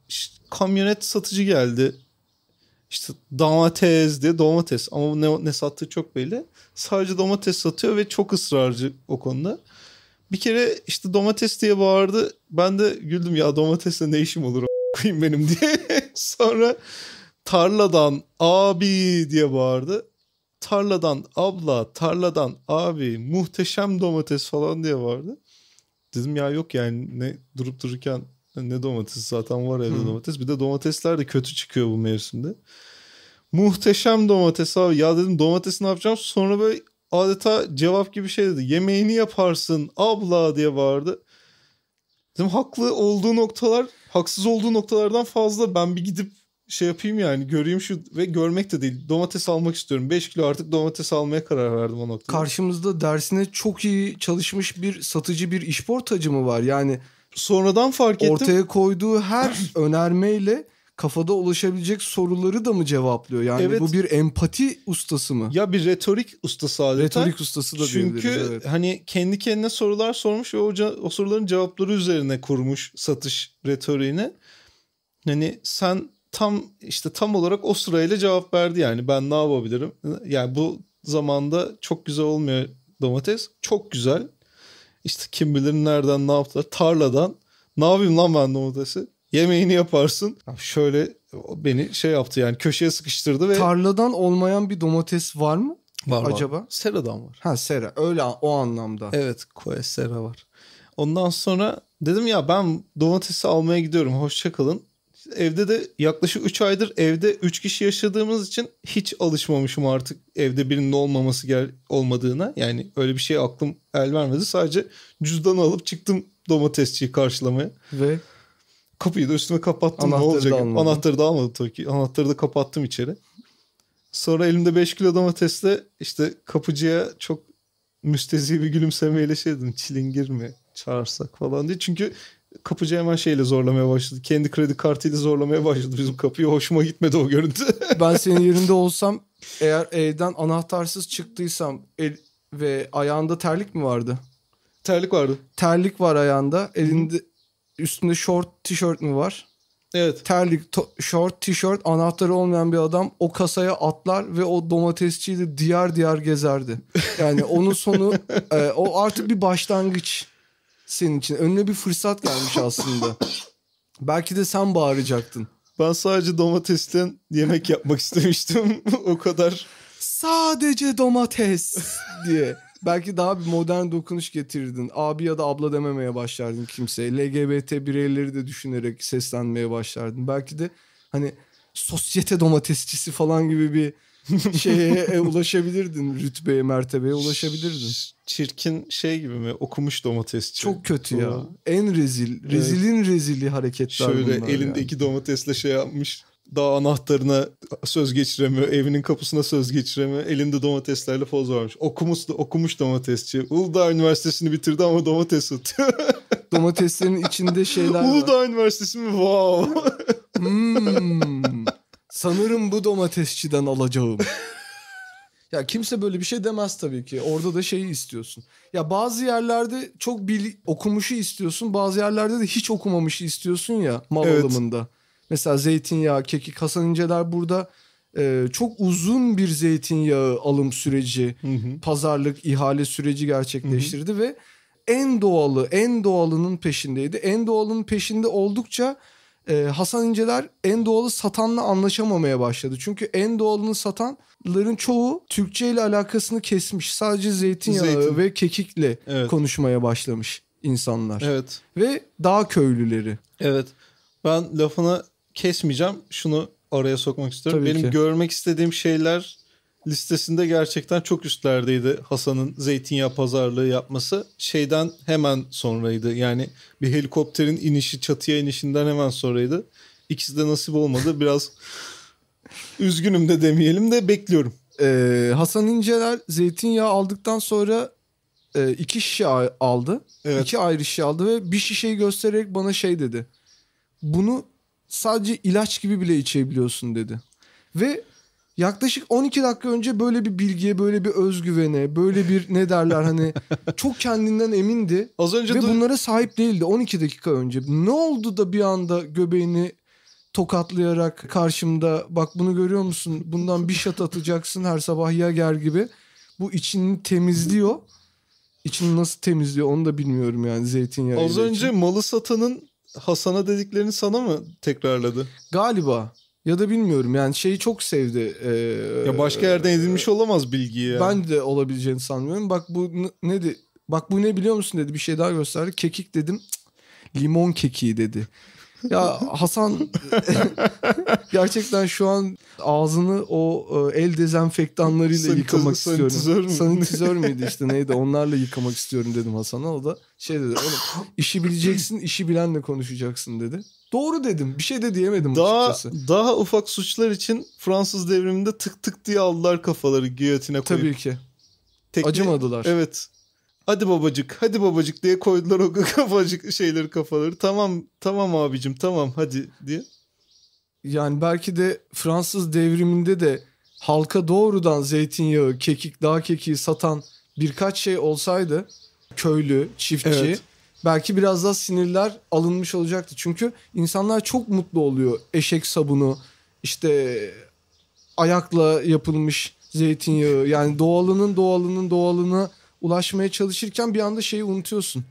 ş- kamyonet satıcı geldi. İşte domates diye domates ama ne, ne sattığı çok belli. Sadece domates satıyor ve çok ısrarcı o konuda. Bir kere işte domates diye bağırdı. Ben de güldüm ya domatesle ne işim olur koyayım benim diye. Sonra tarladan abi diye bağırdı. Tarladan abla, tarladan abi, muhteşem domates falan diye bağırdı. Dedim ya yok yani ne durup dururken ne domates zaten var evde Hı. domates. Bir de domatesler de kötü çıkıyor bu mevsimde. Muhteşem domates abi. Ya dedim domatesi ne yapacağım? Sonra böyle adeta cevap gibi şey dedi. Yemeğini yaparsın abla diye bağırdı. Dedim haklı olduğu noktalar haksız olduğu noktalardan fazla. Ben bir gidip şey yapayım yani göreyim şu ve görmek de değil. Domates almak istiyorum. 5 kilo artık domates almaya karar verdim o noktada. Karşımızda dersine çok iyi çalışmış bir satıcı bir işportacı mı var? Yani Sonradan fark ettim. ortaya koyduğu her önermeyle kafada ulaşabilecek soruları da mı cevaplıyor? Yani Evet. bu bir empati ustası mı? Ya bir retorik ustası adeta. Retorik ustası da Çünkü diyebiliriz. Evet. hani kendi kendine sorular sormuş ve o, o soruların cevapları üzerine kurmuş satış retoriğini. Hani sen tam işte tam olarak o sırayla cevap verdi yani ben ne yapabilirim? Yani bu zamanda çok güzel olmuyor domates. Çok güzel. İşte kim bilir nereden ne yaptılar. Tarladan. Ne yapayım lan ben domatesi? Yemeğini yaparsın. Ya Şöyle beni şey yaptı yani köşeye sıkıştırdı ve Tarladan olmayan bir domates var mı? Var, var. acaba? Seradan var. Ha sera. Öyle o anlamda. Evet Koesera var. Ondan sonra dedim ya ben domatesi almaya gidiyorum hoşça kalın. Evde de yaklaşık 3 aydır evde 3 kişi yaşadığımız için hiç alışmamışım artık evde birinin olmaması gel olmadığına. Yani öyle bir şey aklım el vermedi. Sadece cüzdanı alıp çıktım domatesçiyi karşılamaya. Ve Kapıyı da üstüme kapattım Anahtarı ne olacak? da. Anahtarı da almadım tabii ki. Anahtarı da kapattım içeri. Sonra elimde 5 kilo domatesle işte kapıcıya çok müstezi bir gülümsemeyle şey dedim. Çilingir mi çağırsak falan diye. Çünkü kapıcı hemen şeyle zorlamaya başladı. Kendi kredi kartıyla zorlamaya başladı bizim kapıyı. Hoşuma gitmedi o görüntü. ben senin yerinde olsam eğer evden anahtarsız çıktıysam el, ve ayağında terlik mi vardı? Terlik vardı. Terlik var ayağında. Elinde üstünde short tişört mü var? Evet. terlik, şort, tişört, anahtarı olmayan bir adam o kasaya atlar ve o domatesçiyi de diyar diyar gezerdi. Yani onun sonu e, o artık bir başlangıç senin için. Önüne bir fırsat gelmiş aslında. Belki de sen bağıracaktın. Ben sadece domatesten yemek yapmak istemiştim. o kadar. Sadece domates diye. Belki daha bir modern dokunuş getirirdin. Abi ya da abla dememeye başlardın kimseye. LGBT bireyleri de düşünerek seslenmeye başlardın. Belki de hani sosyete domatesçisi falan gibi bir şeye e, ulaşabilirdin. Rütbeye, mertebeye ulaşabilirdin. Çirkin şey gibi mi? Okumuş domatesçi. Çok kötü ya. En rezil. Rezilin rezili hareketler Şöyle bunlar elinde yani. iki domatesle şey yapmış. Daha anahtarına söz geçiremiyor. Evinin kapısına söz geçiremiyor. Elinde domateslerle poz vermiş. Okumuş, okumuş domatesçi. Uludağ Üniversitesi'ni bitirdi ama domates satıyor. Domateslerin içinde şeyler var. Uludağ Üniversitesi mi? Wow. Hmm, sanırım bu domatesçiden alacağım. ya kimse böyle bir şey demez tabii ki. Orada da şeyi istiyorsun. Ya bazı yerlerde çok bil okumuşu istiyorsun. Bazı yerlerde de hiç okumamışı istiyorsun ya mal Evet. alımında. Mesela zeytinyağı, kekik, Hasan İnceler burada e, çok uzun bir zeytinyağı alım süreci, Hı hı. pazarlık, ihale süreci gerçekleştirdi ve en doğalı, en doğalının peşindeydi. En doğalının peşinde oldukça e, Hasan İnceler en doğalı satanla anlaşamamaya başladı. Çünkü en doğalını satanların çoğu Türkçe ile alakasını kesmiş. Sadece zeytinyağı Zeytin. ve kekikle Evet. konuşmaya başlamış insanlar. Evet. Ve dağ köylüleri. Evet. Ben lafını kesmeyeceğim. Şunu araya sokmak istiyorum. Tabii Benim ki. görmek istediğim şeyler listesinde gerçekten çok üstlerdeydi Hasan'ın zeytinyağı pazarlığı yapması. Şeyden hemen sonraydı. Yani bir helikopterin inişi, çatıya inişinden hemen sonraydı. İkisi de nasip olmadı. Biraz üzgünüm de demeyelim de bekliyorum. Ee, Hasan İnceler zeytinyağı aldıktan sonra e, iki şişe aldı. Evet. İki ayrı şişe aldı ve bir şişeyi göstererek bana şey dedi. Bunu sadece ilaç gibi bile içebiliyorsun dedi. Ve yaklaşık 12 dakika önce böyle bir bilgiye, böyle bir özgüvene, böyle bir ne derler hani çok kendinden emindi. Az önce Ve bunlara sahip değildi 12 dakika önce. Ne oldu da bir anda göbeğini tokatlayarak karşımda bak bunu görüyor musun? Bundan bir şat atacaksın her sabah yager gibi. Bu içini temizliyor. İçini nasıl temizliyor onu da bilmiyorum yani zeytinyağı. az önce malı satanın Hasan'a dediklerini sana mı tekrarladı? Galiba ya da bilmiyorum yani şeyi çok sevdi. Ee, Ya başka yerden edinmiş olamaz bilgiyi ya. Ben de olabileceğini sanmıyorum. Bak bu ne de bak bu ne biliyor musun dedi bir şey daha gösterdi. Kekik dedim. "Cık, Limon kekiği dedi. Ya Hasan gerçekten şu an ağzını o e, el dezenfektanlarıyla yıkamak sanitizör istiyorum. mü? Sanitizör müydü işte neydi onlarla yıkamak istiyorum dedim Hasan'a. O da şey dedi oğlum işi bileceksin işi bilenle konuşacaksın dedi. Doğru dedim bir şey de diyemedim Daha açıkçası. daha ufak suçlar için Fransız devriminde tık tık diye aldılar kafaları giyotine koyup. Tabii ki Tekne- acımadılar. Evet. Hadi babacık, hadi babacık diye koydular o kafacık şeyleri kafaları. Tamam, tamam abicim, tamam hadi diye. Yani belki de Fransız devriminde de halka doğrudan zeytinyağı, kekik, dağ kekiği satan birkaç şey olsaydı köylü, çiftçi Evet. belki biraz daha sinirler alınmış olacaktı. Çünkü insanlar çok mutlu oluyor. Eşek sabunu, işte ayakla yapılmış zeytinyağı yani doğalının doğalının doğalına ulaşmaya çalışırken bir anda şeyi unutuyorsun.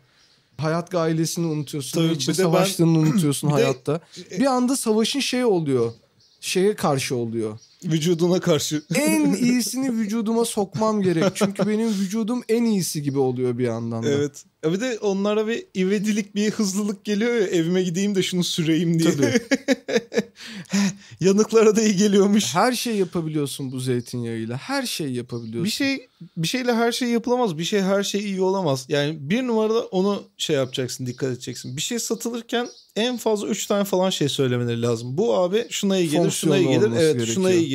Hayat gailesini unutuyorsun. Tabii, için de ben- savaştığını unutuyorsun Bir de- hayatta. Bir anda savaşın şey oluyor. Şeye karşı oluyor. Vücuduna karşı. En iyisini vücuduma sokmam gerek. Çünkü benim vücudum en iyisi gibi oluyor bir yandan da. evet. Ya bir de onlara bir ivedilik, bir hızlılık geliyor ya evime gideyim de şunu süreyim diye. Tabii. Yanıklara da iyi geliyormuş. Her şey yapabiliyorsun bu zeytinyağıyla. Her şey yapabiliyorsun. Bir şey bir şeyle her şey yapılamaz. Bir şey her şey iyi olamaz. Yani bir numarada onu şey yapacaksın, dikkat edeceksin. Bir şey satılırken en fazla 3 tane falan şey söylemeleri lazım. Bu abi şuna iyi gelir, şuna iyi Fonksiyonu gelir. Evet, gerekiyor. şuna iyi gelir.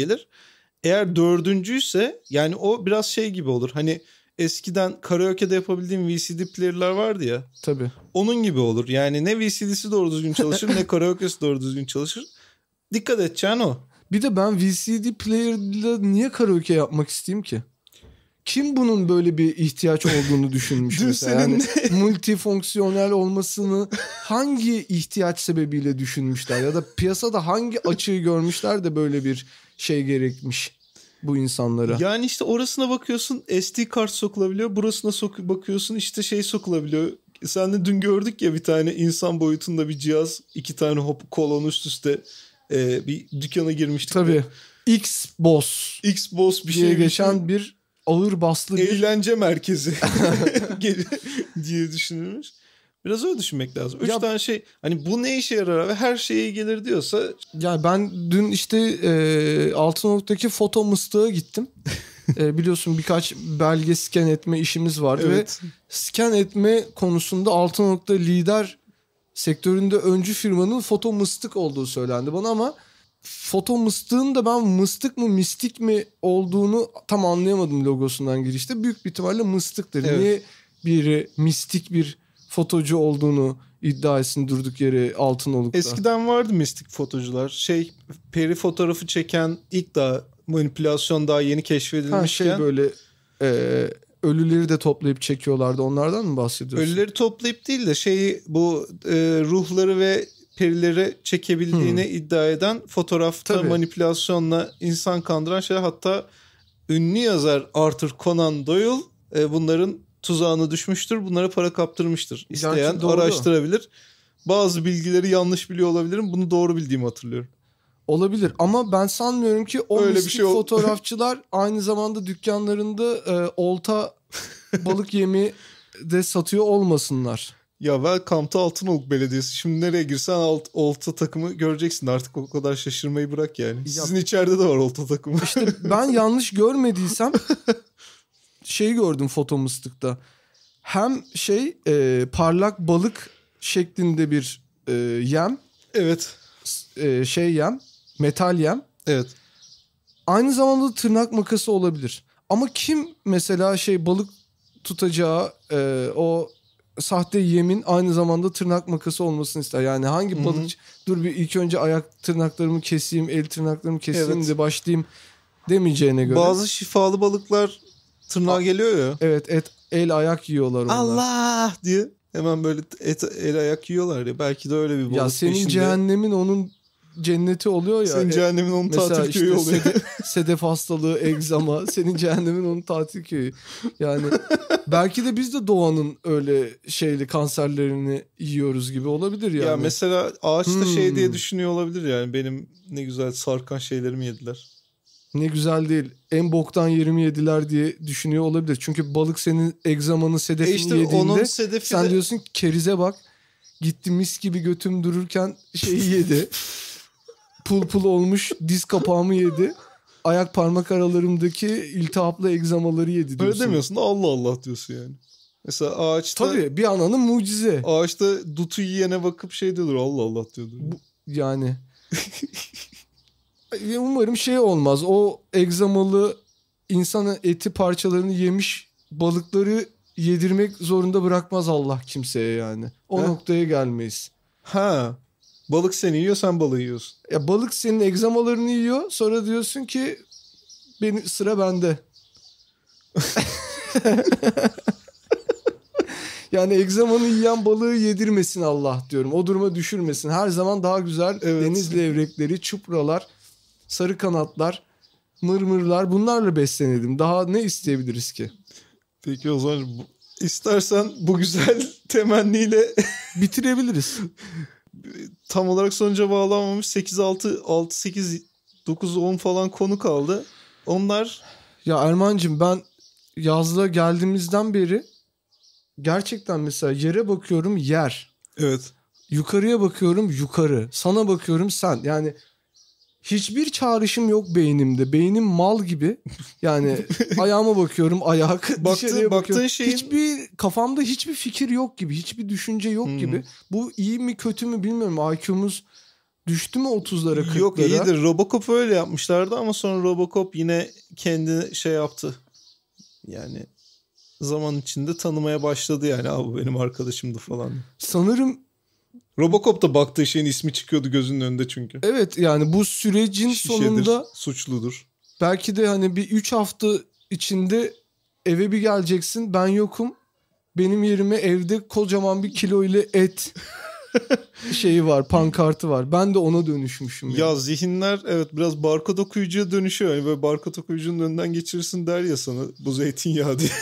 Eğer dördüncüyse yani o biraz şey gibi olur. Hani eskiden karaoke'de yapabildiğim VCD player'lar vardı ya. Tabii. Onun gibi olur. Yani ne VCD'si doğru düzgün çalışır ne karaoke'si doğru düzgün çalışır. Dikkat edeceksin o. Bir de ben VCD player'la niye karaoke yapmak isteyeyim ki? Kim bunun böyle bir ihtiyaç olduğunu düşünmüş Dün mesela? senin Yani multifonksiyonel olmasını hangi ihtiyaç sebebiyle düşünmüşler ya da piyasada hangi açığı görmüşler de böyle bir şey gerekmiş bu insanlara. Yani işte orasına bakıyorsun SD kart sokulabiliyor. Burasına sok bakıyorsun işte şey sokulabiliyor. Sen de dün gördük ya bir tane insan boyutunda bir cihaz. iki tane hop kolon üst üste e, bir dükkana girmiştik. Tabii. X boss Xbox bir şey geçen bir ağır baslı bir eğlence merkezi diye düşünülmüş. Biraz öyle düşünmek lazım. Üç Ya- tane şey hani bu ne işe yarar ve her şeye gelir diyorsa Ya ben dün işte e, Altınoluk'taki foto mıstığa gittim. E, biliyorsun birkaç belge scan etme işimiz vardı evet. ve scan etme konusunda Altınoluk'ta lider sektöründe öncü firmanın foto mıstık olduğu söylendi bana ama foto mıstığın da ben mıstık mı mistik mi olduğunu tam anlayamadım logosundan girişte. Büyük bir ihtimalle mıstıktır. Evet. Niye biri mistik bir fotocu olduğunu iddia etsin durduk yere Altınoluk'ta? Eskiden vardı mistik fotocular. Şey peri fotoğrafı çeken ilk daha manipülasyon daha yeni Ha keşfedilmişken şey böyle e, ölüleri de toplayıp çekiyorlardı. Onlardan mı bahsediyorsun? ölüleri toplayıp değil de şeyi bu e, ruhları ve perileri çekebildiğini iddia eden fotoğrafta Tabii. manipülasyonla insan kandıran şeyler hatta ünlü yazar Arthur Conan Doyle e, bunların tuzağına düşmüştür. Bunlara para kaptırmıştır. İsteyen araştırabilir. Bazı bilgileri yanlış biliyor olabilirim. Bunu doğru bildiğimi hatırlıyorum. Olabilir ama ben sanmıyorum ki o Öyle bir şey ol- fotoğrafçılar aynı zamanda dükkanlarında e, olta balık yemi de satıyor olmasınlar. Ya Welcome to Altınoluk Belediyesi. Şimdi nereye girsen alt, olta takımı göreceksin. Artık o kadar şaşırmayı bırak yani. Sizin içeride de var olta takımı. İşte ben yanlış görmediysem şey gördüm foto mıstıkta. Hem şey e, parlak balık şeklinde bir e, yem, evet. e, şey yem, metal yem. Evet. Aynı zamanda tırnak makası olabilir. Ama kim mesela şey balık tutacağı e, o sahte yemin aynı zamanda tırnak makası olmasını ister. Yani hangi Hı hı. balık dur bir ilk önce ayak tırnaklarımı keseyim, el tırnaklarımı keseyim Evet. de başlayayım demeyeceğine göre. Bazı şifalı balıklar tırnağa geliyor ya. Evet et el ayak yiyorlar onlar. Allah diye hemen böyle et, el ayak yiyorlar ya. Belki de öyle bir balık Ya senin peşinde. cehennemin onun cenneti oluyor ya. Senin E, cehennemin onun Mesela tatil işte köyü oluyor. sede- sedef hastalığı, egzama, senin cehennemin onun tatil köyü. Yani belki de biz de doğanın öyle şeyli kanserlerini yiyoruz gibi olabilir yani. Ya mesela ağaçta şey Hmm. diye düşünüyor olabilir yani. Benim ne güzel sarkan şeylerimi yediler. Ne güzel değil. En boktan yerimi yediler diye düşünüyor olabilir. Çünkü balık senin egzamanı, sedefini E işte yediğinde onun sedefi sen de diyorsun kerize bak. Gitti mis gibi götüm dururken şeyi yedi. pul pul olmuş diz kapağımı yedi. Ayak parmak aralarımdaki iltihaplı egzamaları yedi diyorsun. öyle demiyorsun da Allah Allah diyorsun yani. Mesela ağaçta Tabii bir ananın mucize. ağaçta dutu yiyene bakıp şey diyordur Allah Allah diyordur. Bu- Yani. Umarım şey olmaz. O egzamalı insan eti parçalarını yemiş balıkları yedirmek zorunda bırakmaz Allah kimseye yani. O Heh. noktaya gelmeyiz. Ha. Balık seni yiyor sen balığı yiyorsun. Ya balık senin egzamalarını yiyor. Sonra diyorsun ki benim sıra bende. yani egzamanı yiyen balığı yedirmesin Allah diyorum. O duruma düşürmesin. Her zaman daha güzel Evet. deniz levrekleri, çupralar, sarı kanatlar, mırmırlar bunlarla beslenelim. Daha ne isteyebiliriz ki? Peki o zaman bu- istersen bu güzel temenniyle Bitirebiliriz. tam olarak sonuca bağlanmamış 8 6 6 8 9 10 falan konu kaldı. Onlar Ya Erman'cığım ben yazlığa geldiğimizden beri gerçekten mesela yere bakıyorum yer. evet. Yukarıya bakıyorum yukarı. Sana bakıyorum sen. Yani hiçbir çağrışım yok beynimde. Beynim mal gibi. Yani ayağıma bakıyorum ayak. Dışarıya baktığın şeyin- Hiçbir kafamda hiçbir fikir yok gibi. Hiçbir düşünce yok hı. gibi. Bu iyi mi kötü mü bilmiyorum. IQ'muz düştü mü 30'lara 40'lara? Yok iyidir. Robocop öyle yapmışlardı ama sonra Robocop yine kendi şey yaptı. Yani zaman içinde tanımaya başladı yani. Abi benim arkadaşımdı falan. Sanırım Robocop'ta baktığı şeyin ismi çıkıyordu gözünün önünde çünkü. evet yani bu sürecin Şişedir, sonunda suçludur. belki de hani bir 3 hafta içinde eve bir geleceksin ben yokum. Benim yerime evde kocaman bir kilo ile et şeyi var, pankartı var. Ben de ona dönüşmüşüm. Ya zihinler evet biraz barkod okuyucuya dönüşüyor. Yani böyle barkod okuyucunun önünden geçirirsin der ya sana bu zeytinyağı diye.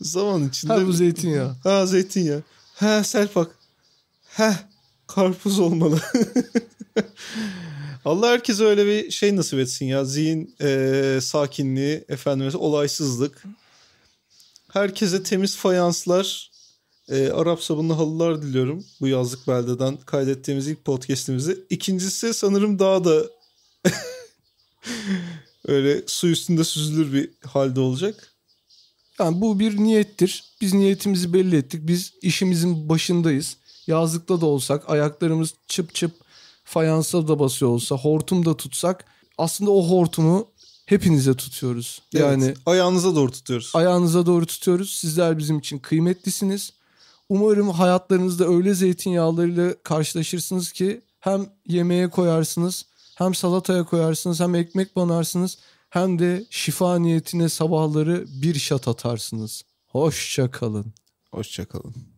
Zaman içinde. Ha bu zeytinyağı. Ha zeytinyağı. Ha selpak. Ha karpuz olmalı. Allah herkese öyle bir şey nasip etsin ya. Zihin eee, sakinliği, efendim olaysızlık. Herkese temiz fayanslar, eee, Arap sabunlu halılar diliyorum. Bu yazlık beldeden kaydettiğimiz ilk podcast'imizde. İkincisi sanırım daha da öyle su üstünde süzülür bir halde olacak. Yani bu bir niyettir. Biz niyetimizi belli ettik. Biz işimizin başındayız. Yazlıkta da olsak, ayaklarımız çıp çıp fayansa da basıyor olsa, hortum da tutsak aslında o hortumu hepinize tutuyoruz. Yani Evet, ayağınıza doğru tutuyoruz. ayağınıza doğru tutuyoruz. Sizler bizim için kıymetlisiniz. Umarım hayatlarınızda öyle zeytinyağlarıyla karşılaşırsınız ki hem yemeğe koyarsınız, hem salataya koyarsınız, hem ekmek banarsınız, hem de şifa niyetine sabahları bir şat atarsınız. Hoşça kalın. Hoşçakalın.